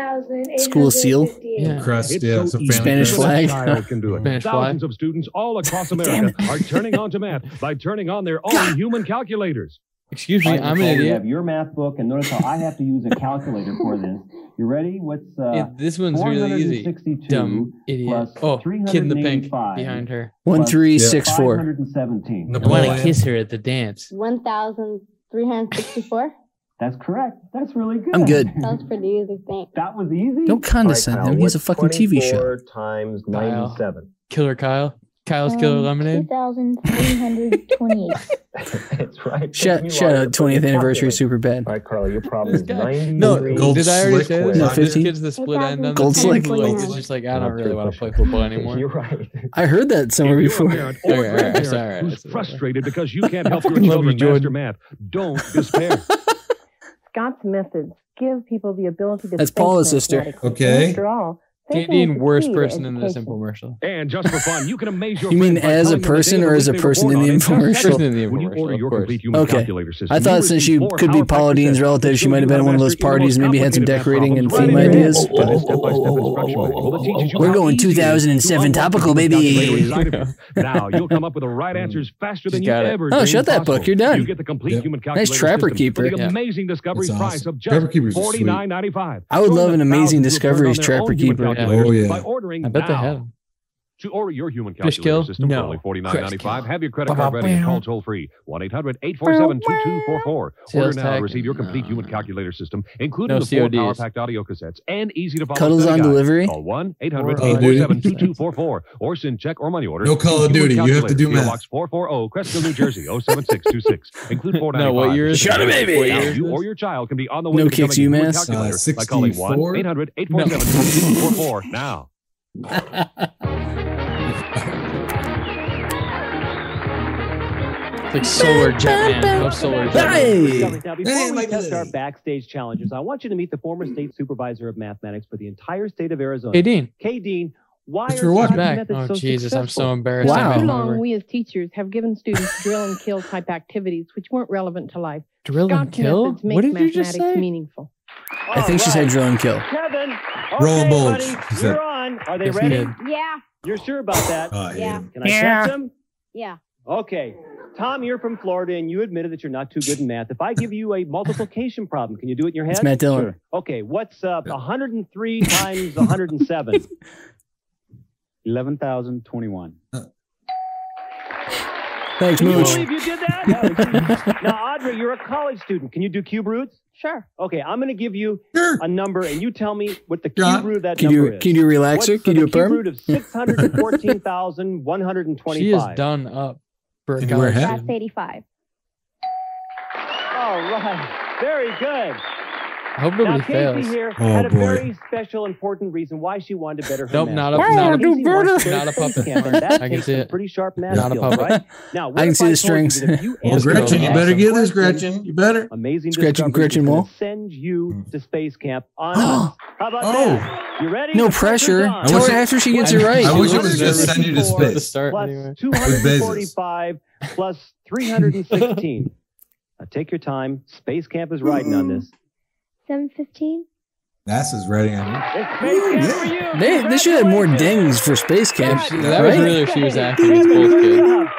Speaker 9: School seal.
Speaker 11: Yeah.
Speaker 8: Crest,
Speaker 12: it's
Speaker 8: yeah,
Speaker 12: so
Speaker 8: it's
Speaker 9: Spanish flag.
Speaker 12: Can do it.
Speaker 11: Spanish
Speaker 12: Thousands flag. of students all across America are turning on to math by turning on their own human calculators.
Speaker 11: Excuse me, I'm an idiot.
Speaker 6: You have your math book, and notice how I have to use a calculator for this. You ready? What's uh,
Speaker 11: it, this one's really easy. Dumb idiot. oh, kid in the pink behind her.
Speaker 9: One three six four.
Speaker 6: One hundred and seventeen.
Speaker 11: I want to kiss her at the dance.
Speaker 16: One thousand three hundred sixty-four.
Speaker 6: That's correct. That's really good.
Speaker 9: I'm good.
Speaker 16: That was pretty easy. Thanks.
Speaker 6: That was easy.
Speaker 9: Don't condescend right, Kyle. He's a fucking TV show.
Speaker 15: times
Speaker 11: ninety-seven.
Speaker 15: Kyle.
Speaker 11: Killer Kyle. Kyle's
Speaker 16: um, Killer
Speaker 11: Lemonade.
Speaker 16: Two
Speaker 15: thousand three
Speaker 9: hundred
Speaker 15: twenty-eight.
Speaker 9: right?
Speaker 15: Shout,
Speaker 9: out 20th anniversary Super Bad.
Speaker 15: All right, Carly,
Speaker 11: You're probably
Speaker 15: 90.
Speaker 11: No,
Speaker 8: gold
Speaker 11: did I already say?
Speaker 8: No,
Speaker 9: 15.
Speaker 11: Kids the split end on
Speaker 9: gold
Speaker 11: the
Speaker 9: slick. Team.
Speaker 11: Like, it's just like I don't really want to play football anymore.
Speaker 15: You're right.
Speaker 9: I heard that somewhere before.
Speaker 12: Parent,
Speaker 11: okay, all right, sorry, right, who's
Speaker 12: frustrated because you can't help your
Speaker 11: children you,
Speaker 12: master math. Don't despair.
Speaker 17: Scott's methods give people the ability to.
Speaker 9: That's Paula's sister.
Speaker 8: Okay.
Speaker 17: After all Canadian
Speaker 11: worst person in this infomercial.
Speaker 12: And just for fun, you can amaze your.
Speaker 9: you mean as a person or as a person in the infomercial?
Speaker 11: In the infomercial,
Speaker 9: Okay. I thought since you could be Paula
Speaker 12: Deen's
Speaker 9: relative, she might have been
Speaker 12: at
Speaker 9: one of those parties, maybe had some decorating and theme ideas. We're going 2007 topical, baby.
Speaker 12: now you'll come up with the right answers faster than you ever.
Speaker 9: Oh, shut that book! You're done.
Speaker 12: You get the complete human
Speaker 9: Nice trapper keeper.
Speaker 12: Amazing
Speaker 8: discovery
Speaker 12: price of just forty nine ninety five.
Speaker 9: I would love an amazing discoveries trapper keeper.
Speaker 8: Oh, players oh, yeah.
Speaker 12: by ordering
Speaker 11: I bet
Speaker 12: now.
Speaker 11: they have.
Speaker 12: To order your human calculator system
Speaker 11: no.
Speaker 12: for only forty nine ninety five, have your credit card ready and call toll free 1 800 847 2244. Order now and receive your complete human calculator system, including
Speaker 11: no
Speaker 12: the four power packed audio cassettes and easy to follow.
Speaker 9: Cuddles on delivery?
Speaker 12: Call 1 800 847 2244 or send check or money order.
Speaker 8: No Call of Duty. You have to do math.
Speaker 12: Box 440, Cresskill, New Jersey 07626. Include 495.
Speaker 11: No, what year
Speaker 9: Shut up, baby.
Speaker 12: You or your child can be on the way
Speaker 9: no
Speaker 12: to
Speaker 9: kicks,
Speaker 12: you.
Speaker 8: Uh, 64?
Speaker 12: by calling 1 2244 now.
Speaker 11: Like Solar Jetman. No Solar Jetman.
Speaker 9: Hey!
Speaker 6: Now, before we test our backstage challenges, I want you to meet the former state supervisor of mathematics for the entire state of Arizona.
Speaker 11: Hey, Dean.
Speaker 6: K. Dean. Why are what?
Speaker 11: back. Oh,
Speaker 6: so
Speaker 11: Jesus, successful? I'm so embarrassed.
Speaker 9: Wow.
Speaker 20: Too long, we as teachers have given students drill and kill type activities which weren't relevant to life.
Speaker 11: Drill Scott
Speaker 20: and
Speaker 11: kill? What did you just say?
Speaker 20: Meaningful.
Speaker 9: I think right. she said drill and kill.
Speaker 6: Kevin,
Speaker 8: roll
Speaker 6: a
Speaker 8: bulge.
Speaker 6: Buddy, you're on. Are they ready?
Speaker 16: Yeah.
Speaker 6: You're sure about that?
Speaker 8: Uh,
Speaker 16: yeah.
Speaker 8: yeah.
Speaker 6: Can I
Speaker 9: yeah.
Speaker 6: them?
Speaker 16: Yeah.
Speaker 6: Okay. Tom, you're from Florida and you admitted that you're not too good in math. If I give you a multiplication problem, can you do it in your head?
Speaker 9: It's Matt Dillon.
Speaker 6: Sure. Okay. What's up? 103 times 107?
Speaker 21: 11,021. Uh.
Speaker 9: Thanks,
Speaker 6: Can you believe you did that? now, Audrey, you're a college student. Can you do cube roots?
Speaker 20: Sure.
Speaker 6: Okay, I'm going to give you
Speaker 8: sure.
Speaker 6: a number, and you tell me what the
Speaker 8: yeah.
Speaker 6: cube root of that
Speaker 9: can
Speaker 6: number
Speaker 9: you,
Speaker 6: is.
Speaker 9: Can you relax
Speaker 6: What's
Speaker 9: her?
Speaker 6: Can
Speaker 9: you do
Speaker 6: a
Speaker 9: perm?
Speaker 6: root of 614,125?
Speaker 11: She is done up for a
Speaker 8: you wear a
Speaker 16: 85.
Speaker 6: All right. Very good.
Speaker 11: I hope
Speaker 6: Now,
Speaker 11: nobody
Speaker 6: Casey
Speaker 11: fails.
Speaker 6: here
Speaker 8: Oh,
Speaker 6: had a
Speaker 8: boy.
Speaker 6: very special, important reason why she wanted to better her
Speaker 11: Nope, not a-
Speaker 6: skills.
Speaker 11: not a-
Speaker 6: Casey wants
Speaker 11: not a puppet.
Speaker 6: that
Speaker 11: I can see it.
Speaker 6: Pretty sharp math
Speaker 11: Not a puppet.
Speaker 6: right? Now,
Speaker 9: I can
Speaker 6: if
Speaker 9: see the strings.
Speaker 6: you
Speaker 8: Well, Gretchen, you better get this, Gretchen. You better.
Speaker 6: Amazing
Speaker 9: Scratching
Speaker 6: Discovery
Speaker 9: Gretchen
Speaker 6: is. Send you to space camp on. Oh. How about
Speaker 8: Oh.
Speaker 6: that? You ready?
Speaker 9: No
Speaker 6: The
Speaker 9: pressure.
Speaker 6: on.
Speaker 9: Tell
Speaker 8: wish
Speaker 9: her after she gets it right.
Speaker 8: I wish it was
Speaker 11: was
Speaker 8: just send you to
Speaker 6: 154
Speaker 11: At the
Speaker 8: space.
Speaker 11: start,
Speaker 6: plus
Speaker 11: anyway.
Speaker 6: 245 plus 316. Now take your time. Space camp is riding on this.
Speaker 4: 715?
Speaker 8: NASA's writing on you.
Speaker 6: It's space camp for you.
Speaker 9: They, they should have more dings for space camp,
Speaker 11: She- that was
Speaker 9: right?
Speaker 11: really if she was acting as both kids.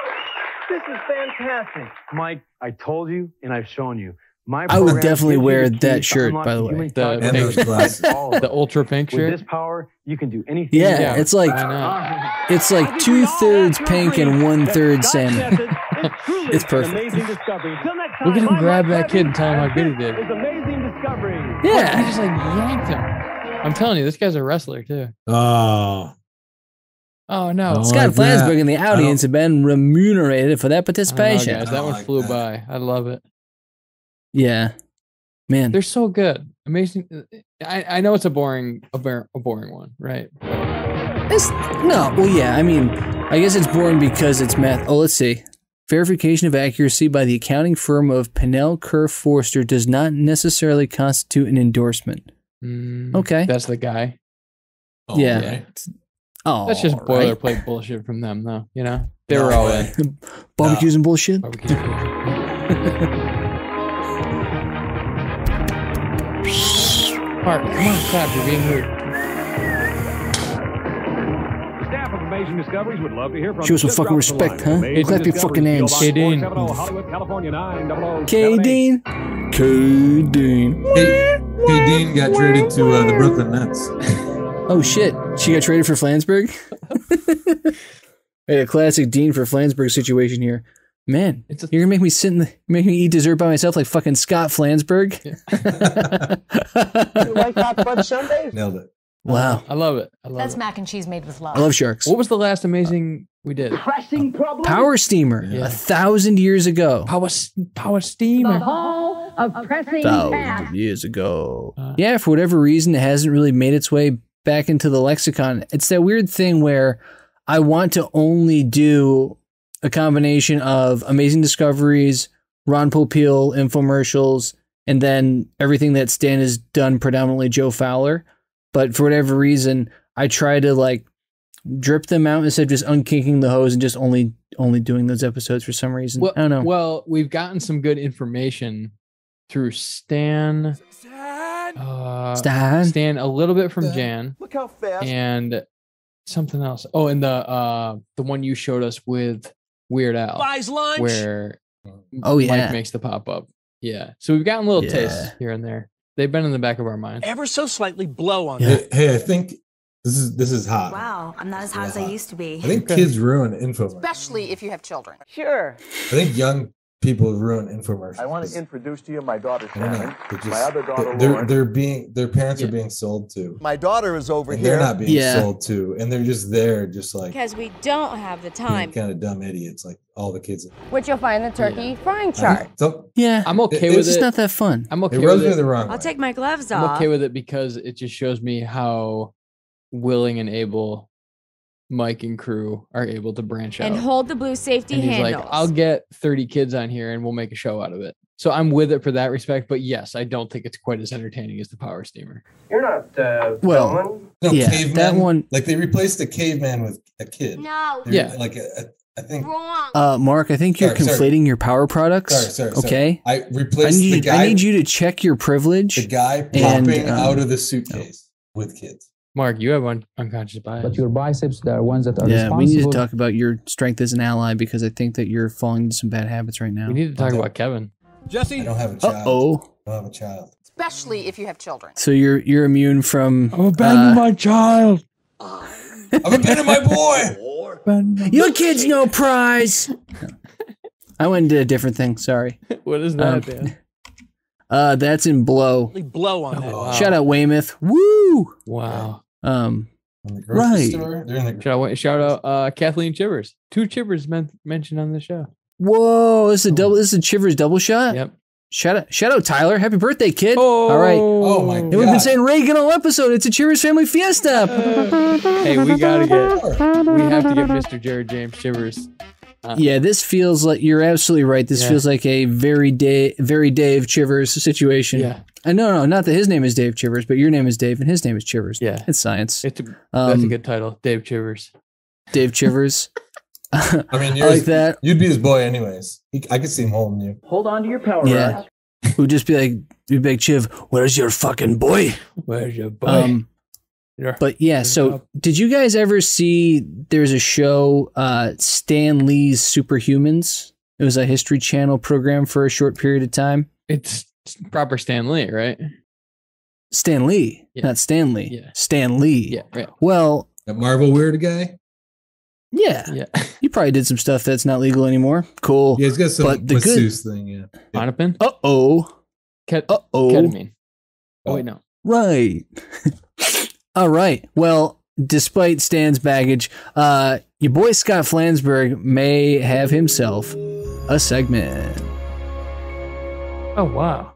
Speaker 5: This is fantastic. Mike, I told you and I've shown you. My
Speaker 9: I would definitely wear that shirt, by the way.
Speaker 11: The
Speaker 5: thought
Speaker 8: And those
Speaker 11: pink,
Speaker 8: glasses.
Speaker 5: all
Speaker 11: the ultra pink shirt.
Speaker 5: With this power, you can do anything.
Speaker 9: Yeah,
Speaker 11: Yeah.
Speaker 9: it's like it's like two thirds pink and one third salmon. It's perfect.
Speaker 6: Amazing discovery. Until next
Speaker 11: Look at
Speaker 6: time,
Speaker 11: him
Speaker 6: I'm
Speaker 11: grab that kid and tell him how good he
Speaker 6: This
Speaker 11: did.
Speaker 6: Is amazing.
Speaker 11: He just like yanked him. I'm telling you, this guy's a wrestler too.
Speaker 8: Oh.
Speaker 11: Oh no.
Speaker 9: Scott
Speaker 8: like that.
Speaker 9: Flansburg and the audience have been remunerated for that
Speaker 11: I don't know,
Speaker 9: participation.
Speaker 11: guys, that one
Speaker 8: like
Speaker 11: flew
Speaker 8: that.
Speaker 11: by. I love it.
Speaker 9: Yeah, man.
Speaker 11: They're so good. Amazing. I, I know it's a boring a, a boring one, right?
Speaker 9: It's, no, well, yeah. I mean, I guess it's boring because it's math. Oh, let's see. Verification of accuracy by the accounting firm of Pannell Kerr Forster does not necessarily constitute an endorsement.
Speaker 11: Mm,
Speaker 9: Okay.
Speaker 11: That's the guy.
Speaker 9: yeah.
Speaker 11: yeah.
Speaker 9: Oh,
Speaker 11: That's just
Speaker 9: right.
Speaker 11: boilerplate bullshit from them, though. You know, they were all in.
Speaker 9: Barbecues and bullshit.
Speaker 11: Barbecue. Mark, come on, clap. You're being rude.
Speaker 9: Show
Speaker 12: you.
Speaker 9: some fucking
Speaker 12: drop us a
Speaker 9: respect, huh?
Speaker 12: Amazing
Speaker 9: Clap your fucking hands.
Speaker 12: Box
Speaker 11: K. Dean.
Speaker 12: 470, Hollywood, California 90078.
Speaker 9: K. Dean. K. Dean.
Speaker 8: Hey, hey, Dean got traded to uh, the Brooklyn Nets.
Speaker 9: Oh shit! She got traded for Flansburg. hey, a classic Dean for Flansburg situation here. Man,
Speaker 11: It's a-
Speaker 9: you're gonna make me sit in the, make me eat dessert by myself like fucking Scott Flansburg.
Speaker 13: You like hot fudge sundaes?
Speaker 8: Nailed it.
Speaker 9: Wow,
Speaker 11: I love it. I love
Speaker 21: That's
Speaker 11: it.
Speaker 21: mac and cheese made with love.
Speaker 9: I love sharks.
Speaker 11: What was the last amazing we did?
Speaker 13: Pressing problem?
Speaker 9: Power steamer,
Speaker 11: Yeah.
Speaker 9: a thousand years ago.
Speaker 11: Power, power steamer.
Speaker 17: The Hall of Pressing
Speaker 9: Thousand years ago.
Speaker 11: Uh.
Speaker 9: yeah, for whatever reason, it hasn't really made its way back into the lexicon. It's that weird thing where I want to only do a combination of amazing discoveries, Ron Popeil infomercials, and then everything that Stan has done predominantly Joe Fowler. But for whatever reason, I try to like drip them out instead of just unkinking the hose and just only only doing those episodes for some reason.
Speaker 11: Well,
Speaker 9: I don't know.
Speaker 11: well, we've gotten some good information through Stan. Uh,
Speaker 9: Stan?
Speaker 11: Stan, a little bit from Jan,
Speaker 3: Look how fast.
Speaker 11: and something else. Oh, and the uh, the one you showed us with Weird Al,
Speaker 7: Buys lunch.
Speaker 11: where
Speaker 9: Oh,
Speaker 11: Mike
Speaker 9: yeah.
Speaker 11: makes the pop up. Yeah, so we've gotten little
Speaker 9: Yeah.
Speaker 11: tastes here and there. They've been in the back of our minds.
Speaker 7: Ever so slightly blow on
Speaker 8: Hey, hey, I think this is this is hot.
Speaker 21: Wow, I'm not as hot as I used to be.
Speaker 8: I think kids ruin info.
Speaker 21: Especially if you have children.
Speaker 13: Sure.
Speaker 8: I think young people ruin infomercials.
Speaker 3: I want to introduce to you my daughter
Speaker 8: I.
Speaker 3: Shannon,
Speaker 8: just-
Speaker 3: my other daughter
Speaker 8: they're,
Speaker 3: Lauren.
Speaker 8: they're being their parents
Speaker 11: Yeah.
Speaker 8: are being sold to.
Speaker 3: My daughter is over
Speaker 8: And
Speaker 3: here.
Speaker 8: they're not being
Speaker 9: Yeah.
Speaker 8: sold to, and they're just there, just like
Speaker 22: Because we don't have the time.
Speaker 8: kind of dumb idiots, like all the kids.
Speaker 22: Which you'll find in the turkey frying
Speaker 8: I
Speaker 22: chart.
Speaker 8: so
Speaker 9: yeah,
Speaker 11: I'm okay
Speaker 8: It-
Speaker 11: with
Speaker 9: it's
Speaker 11: it.
Speaker 9: just not that fun.
Speaker 11: I'm okay
Speaker 8: it
Speaker 11: with
Speaker 8: rubs me the wrong
Speaker 22: I'll
Speaker 8: way.
Speaker 22: take my gloves off.
Speaker 11: I'm okay with it because it just shows me how willing and able Mike and crew are able to branch out and
Speaker 22: hold the blue safety
Speaker 11: and he's
Speaker 22: handles.
Speaker 11: like, I'll get 30 kids on here and we'll make a show out of it. So I'm with it for that respect. But yes, I don't think it's quite as entertaining as the Power Steamer.
Speaker 13: You're not uh,
Speaker 9: Well,
Speaker 13: filming?
Speaker 8: No,
Speaker 9: Yeah,
Speaker 8: caveman.
Speaker 9: that one-
Speaker 8: like they replaced the caveman with a kid.
Speaker 22: no,
Speaker 8: They're
Speaker 11: Yeah.
Speaker 8: like a, a, I think.
Speaker 22: wrong.
Speaker 9: Uh, Mark, I think you're
Speaker 8: Sorry, sorry.
Speaker 9: conflating your power products.
Speaker 8: Sorry, sorry, sorry.
Speaker 9: okay.
Speaker 8: I
Speaker 9: I
Speaker 8: replaced
Speaker 9: need,
Speaker 8: the guy.
Speaker 9: I need you to check your privilege.
Speaker 8: the guy
Speaker 9: and,
Speaker 8: popping
Speaker 9: um,
Speaker 8: out of the suitcase with kids.
Speaker 11: Mark, you have un- unconscious bias.
Speaker 23: But your biceps, they are ones that are
Speaker 9: yeah, we need to talk about your strength as an ally because I think that you're falling into some bad habits right now.
Speaker 11: we need to talk
Speaker 8: Okay.
Speaker 11: about Kevin.
Speaker 7: Jesse, I
Speaker 8: don't have a
Speaker 9: Uh
Speaker 8: child.
Speaker 9: oh.
Speaker 8: I don't have a child.
Speaker 21: Especially if you have children.
Speaker 9: So you're you're immune from.
Speaker 11: I'm abandoning
Speaker 9: uh,
Speaker 11: my child.
Speaker 8: I'm abandoning my boy.
Speaker 9: Your kid's no prize. I went and did a different thing. Sorry.
Speaker 11: What is that,
Speaker 9: Um,
Speaker 11: Dan?
Speaker 9: Uh, that's in blow.
Speaker 7: blow on that.
Speaker 11: Wow.
Speaker 9: Shout out Weymouth. Woo.
Speaker 11: Wow.
Speaker 9: Um.
Speaker 8: The
Speaker 9: Right.
Speaker 8: store. They're the
Speaker 11: Shout out, shout out uh, Kathleen Chivers. Two Chivers men- mentioned on the show.
Speaker 9: Whoa. This is a double. This is a Chivers double shot.
Speaker 11: Yep.
Speaker 9: Shout out, shout out, Tyler! Happy birthday, kid! All right.
Speaker 11: Oh my
Speaker 9: And we've been saying Reagan all episode. It's a Chivers family fiesta.
Speaker 11: Hey, we gotta get. We have to get Mr. Jared James Chivers. Uh,
Speaker 9: yeah, this feels like you're absolutely right. This
Speaker 11: Yeah.
Speaker 9: feels like a very Dave, very Dave Chivers situation.
Speaker 11: Yeah.
Speaker 9: I no, no, not that his name is Dave Chivers, but your name is Dave and his name is Chivers.
Speaker 11: Yeah.
Speaker 9: it's science.
Speaker 11: It's a, that's
Speaker 9: Um,
Speaker 11: a good title, Dave Chivers.
Speaker 9: Dave Chivers.
Speaker 8: I mean, you're
Speaker 9: like that.
Speaker 8: You'd be his boy anyways. He, I could see him holding you.
Speaker 13: Hold on to your power
Speaker 9: Yeah.
Speaker 13: rods.
Speaker 9: We'd just be like, we'd be like, Chiv, where's your fucking boy?
Speaker 11: Where's your boy?
Speaker 9: Um,
Speaker 11: Yeah.
Speaker 9: but yeah, so did you guys ever see there's a show, uh, Stan Lee's Superhumans? It was a History Channel program for a short period of time.
Speaker 11: It's proper Stan Lee, right?
Speaker 9: Stan Lee,
Speaker 11: Yeah.
Speaker 9: not Stanley.
Speaker 11: Yeah.
Speaker 9: Stan Lee.
Speaker 11: Yeah, right.
Speaker 9: Well,
Speaker 8: That Marvel weird guy.
Speaker 9: yeah.
Speaker 11: Yeah.
Speaker 9: You probably did some stuff that's not legal anymore. Cool.
Speaker 8: Yeah, he's got some
Speaker 9: But the good-
Speaker 8: masseuse thing. Yeah.
Speaker 11: Klonopin?
Speaker 9: Uh oh.
Speaker 11: Ket-
Speaker 9: Uh oh.
Speaker 11: ketamine. Oh wait, no.
Speaker 9: Right. All right. Well, despite Stan's baggage, uh, your boy Scott Flansburg may have himself a segment.
Speaker 11: Oh wow.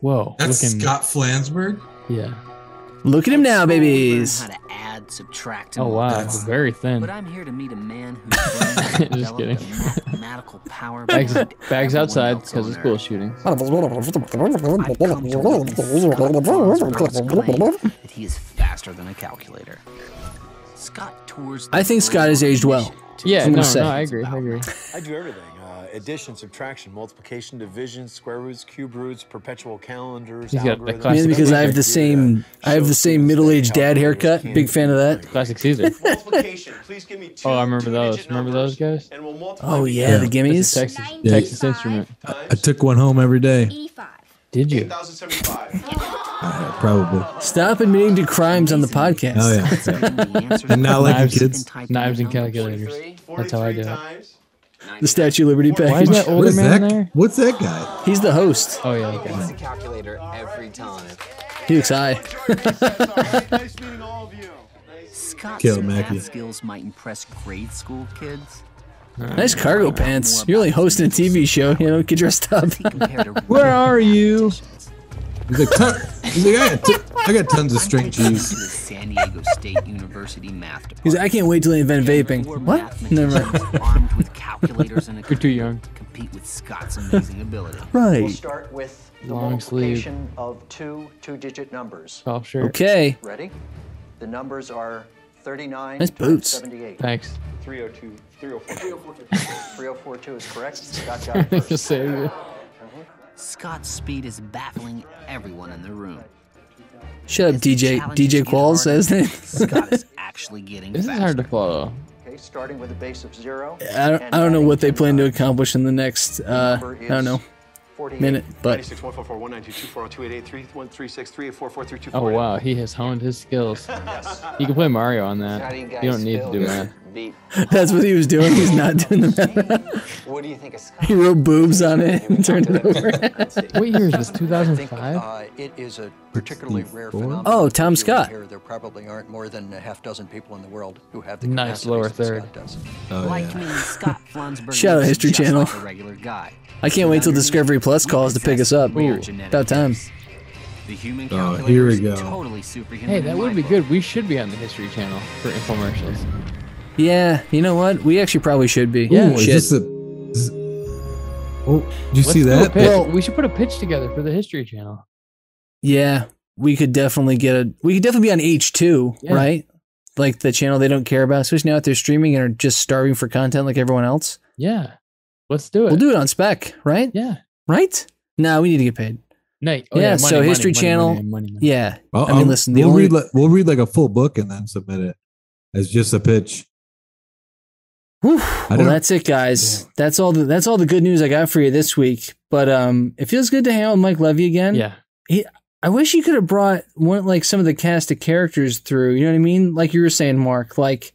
Speaker 11: Whoa.
Speaker 8: That's
Speaker 11: looking,
Speaker 8: Scott Flansburg.
Speaker 11: Yeah.
Speaker 9: Look at him now, babies.
Speaker 24: How to add,
Speaker 11: Oh wow.
Speaker 24: multiply.
Speaker 11: Very thin.
Speaker 24: But I'm here to meet a man who's
Speaker 11: Just kidding.
Speaker 24: mathematical power
Speaker 11: Bags, bags outside because
Speaker 24: it's
Speaker 11: of school
Speaker 24: Earth.
Speaker 11: shootings.
Speaker 24: I've come to witness Scott Flansburg's claim that he is faster than a calculator. Scott tours.
Speaker 9: I think Scott has aged well.
Speaker 11: Yeah,
Speaker 9: I'm
Speaker 11: no,
Speaker 9: gonna say.
Speaker 11: no, I agree. I agree.
Speaker 25: I do everything. Uh, addition, subtraction, multiplication, division, square roots, cube roots, perpetual calendars,
Speaker 11: He's got the
Speaker 25: algorithms.
Speaker 11: classic
Speaker 9: Mainly because I have the same, I have the same middle-aged dad haircut. Big fan of that.
Speaker 11: Classic Caesar.
Speaker 25: Multiplication. Please give me two
Speaker 11: Oh, I remember those. Remember those guys?
Speaker 25: And we'll multiply
Speaker 9: Oh
Speaker 25: them
Speaker 9: yeah, the gimmies.
Speaker 11: Texas,
Speaker 8: Yeah.
Speaker 11: Texas Instrument.
Speaker 8: I took one home every day.
Speaker 11: Did you?
Speaker 25: 1075.
Speaker 8: Uh, probably.
Speaker 9: Stop admitting to crimes on the podcast.
Speaker 8: Oh yeah. and not liking
Speaker 11: Knives,
Speaker 8: kids.
Speaker 11: knives and calculators. That's how I do it.
Speaker 9: The Statue of Liberty package.
Speaker 11: Why is that older
Speaker 8: is
Speaker 11: man
Speaker 8: that?
Speaker 11: there?
Speaker 8: What's that guy?
Speaker 9: He's the host.
Speaker 11: Oh yeah, okay.
Speaker 24: calculator every time.
Speaker 9: He looks high.
Speaker 25: nice meeting all of you.
Speaker 24: Scott's math skills might impress grade school kids.
Speaker 9: Nice cargo pants. You're only hosting a TV show. You know, get dressed up.
Speaker 11: Where are you?
Speaker 8: He's like, ton- he's like I, got t- I got tons of string
Speaker 24: to
Speaker 8: cheese.
Speaker 24: San Diego State University math department.
Speaker 9: He's like, I can't wait till they invent vaping.
Speaker 24: Four
Speaker 9: What? Never mind.
Speaker 24: armed with calculators and a
Speaker 11: You're too young.
Speaker 24: compete with Scott's amazing ability. Right.
Speaker 13: We'll
Speaker 9: Right.
Speaker 13: start with the
Speaker 11: Long sleeve.
Speaker 13: of two two-digit numbers.
Speaker 11: Golf shirt.
Speaker 9: Okay.
Speaker 13: Ready? The numbers are 39
Speaker 9: Nice boots.
Speaker 13: 78.
Speaker 11: Thanks.
Speaker 25: 302, 304.
Speaker 13: 3042 is correct. Scott got it first.
Speaker 11: Just it.
Speaker 24: Scott's speed is baffling everyone in the room.
Speaker 9: Shut up, DJ. DJ
Speaker 24: get
Speaker 9: Qualls says that.
Speaker 24: Scott is actually getting
Speaker 11: This is
Speaker 24: faster.
Speaker 11: hard to follow.
Speaker 13: Okay, starting with a base of zero.
Speaker 9: I don't, I don't know what they plan to accomplish in the next, uh, I don't know,
Speaker 13: 48.
Speaker 9: Minute, but
Speaker 25: 96, 144, 192, 240, 288, 3136, 3844, 32,
Speaker 11: Oh wow, he has honed his skills. yes. You can play Mario on that. You don't need to do that.
Speaker 13: Beat.
Speaker 9: that's what he was doing. He's not doing the math.
Speaker 13: What do you think of Scott?
Speaker 9: He wrote boobs on it and turned it over.
Speaker 11: What year is this? 2005?
Speaker 13: uh, it is a particularly rare phenomenon.
Speaker 9: Oh, Tom Scott.
Speaker 13: Here, there probably aren't more than a half dozen people in the world who have the
Speaker 11: Nice
Speaker 13: capacities
Speaker 11: lower third.
Speaker 13: Scott does.
Speaker 8: Oh
Speaker 24: like
Speaker 8: yeah.
Speaker 24: me, Scott Flansburg
Speaker 9: Shout out History Channel.
Speaker 24: like a regular guy.
Speaker 9: I can't wait till Discovery Plus calls to pick us up.
Speaker 24: Rare
Speaker 9: Ooh,
Speaker 24: genetic
Speaker 9: about time.
Speaker 24: The human
Speaker 8: Oh, here we go.
Speaker 24: Totally superhuman.
Speaker 11: Hey, that would be good. We should be on the History Channel for infomercials.
Speaker 9: Yeah, you know what? We actually probably should be.
Speaker 11: Yeah.
Speaker 8: Ooh, is
Speaker 9: Shit.
Speaker 8: this a? Is, oh, did you
Speaker 11: Let's
Speaker 8: see that?
Speaker 9: Well-
Speaker 11: we should put a pitch together for the History Channel.
Speaker 9: Yeah, we could definitely get a. We could definitely be on H two,
Speaker 11: Yeah.
Speaker 9: right? Like the channel they don't care about, especially now that they're streaming and are just starving for content like everyone else.
Speaker 11: Yeah, let's do it.
Speaker 9: We'll do it on spec, right?
Speaker 11: Yeah.
Speaker 9: Right? No, we need to get paid.
Speaker 11: Night. Oh,
Speaker 9: yeah,
Speaker 11: money,
Speaker 9: so
Speaker 11: money,
Speaker 9: History
Speaker 11: money,
Speaker 9: Channel.
Speaker 11: money, money, money.
Speaker 9: Yeah,
Speaker 8: Well,
Speaker 9: I mean,
Speaker 8: um,
Speaker 9: listen,
Speaker 8: we'll
Speaker 9: only
Speaker 8: read like we'll read like a full book and then submit it as just a pitch.
Speaker 9: Whew. Well, that's it, guys. That's all. The, that's all the good news I got for you this week. But um, it feels good to hang out with Mike Levey again.
Speaker 11: Yeah.
Speaker 9: He, I wish you could have brought one like some of the cast of characters through. You know what I mean? Like you were saying, Mark. Like,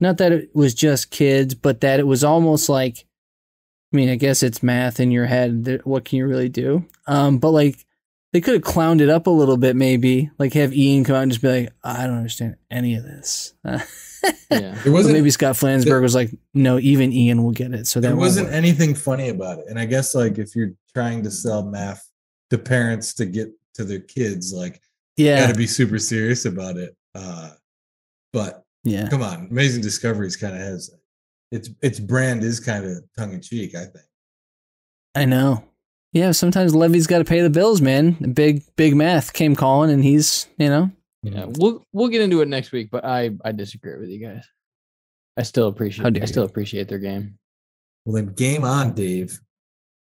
Speaker 9: not that it was just kids, but that it was almost like. I mean, I guess it's math in your head. What can you really do? Um, but like They could have clowned it up a little bit, maybe. Like have Ian come out and just be like, I don't understand any of this.
Speaker 11: yeah.
Speaker 8: It wasn't-
Speaker 9: maybe Scott Flansburg was like, no, even Ian will get it. So
Speaker 8: there wasn't
Speaker 9: work.
Speaker 8: anything funny about it. And I guess like if you're trying to sell math to parents to get to their kids, like
Speaker 9: Yeah.
Speaker 8: gotta be super serious about it. Uh but
Speaker 9: Yeah.
Speaker 8: come on, Amazing Discoveries kind of has its its brand is kind of tongue in cheek, I think.
Speaker 9: I know. Yeah, sometimes Levey's got to pay the bills, man. Big, big math came calling, and he's, you know,
Speaker 11: Yeah, we'll we'll get into it next week, but I I disagree with you guys. I still appreciate I still appreciate their game.
Speaker 8: Well then game on, Dave.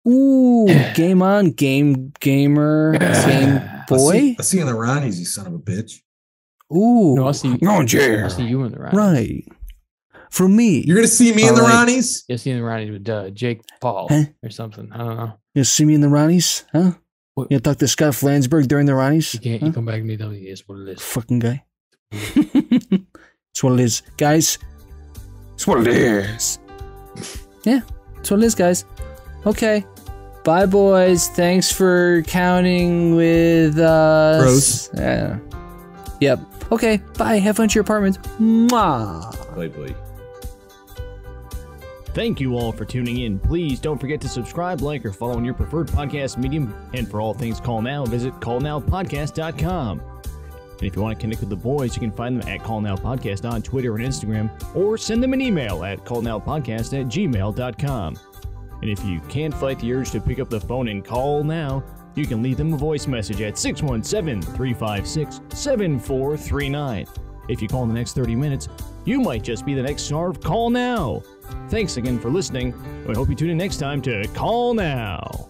Speaker 9: Ooh, game on, game gamer, game
Speaker 8: I'll
Speaker 9: boy.
Speaker 8: see, I'll see you in the Ronnies, you son of a bitch.
Speaker 9: Ooh,
Speaker 11: No, I'll see.
Speaker 9: Yeah.
Speaker 11: I'll see you in the round.
Speaker 9: right. From me,
Speaker 8: You're gonna see me in the
Speaker 9: All right.
Speaker 8: Ronnies?
Speaker 11: You'll see in the Ronnies with uh, Jake Paul
Speaker 9: Huh?
Speaker 11: or something. I don't know.
Speaker 9: You'll see me in the Ronnies, huh?
Speaker 11: What-
Speaker 9: You talk to Scott Flansburg during the Ronnies?
Speaker 11: You can't.
Speaker 9: Huh?
Speaker 11: You come back to me. Tell me it's what it is.
Speaker 9: Fucking guy. it's what it is, guys. It's what it is. Yeah, it's what it is, guys. Okay. Bye, boys. Thanks for counting with us.
Speaker 8: Bros.
Speaker 9: Yeah. Yep. Okay. Bye. Have fun at your apartment. Mwah.
Speaker 8: Play, play.
Speaker 26: Thank you all for tuning in. Please don't forget to subscribe, like, or follow on your preferred podcast medium. And for all things Call Now, visit callnowpodcast.com. And if you want to connect with the boys, you can find them at Call Now Podcast on Twitter and Instagram, or send them an email at callnowpodcast at gmail.com. And if you can't fight the urge to pick up the phone and call now, you can leave them a voice message at 617 356 7439. If you call in the next 30 minutes, you might just be the next star of Call Now. Thanks again for listening. We hope you tune in next time to Call Now.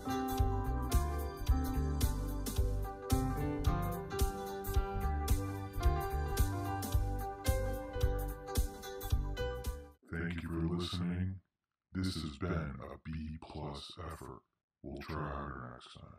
Speaker 27: Thank you for listening. This has been a B plus effort. We'll try harder next time.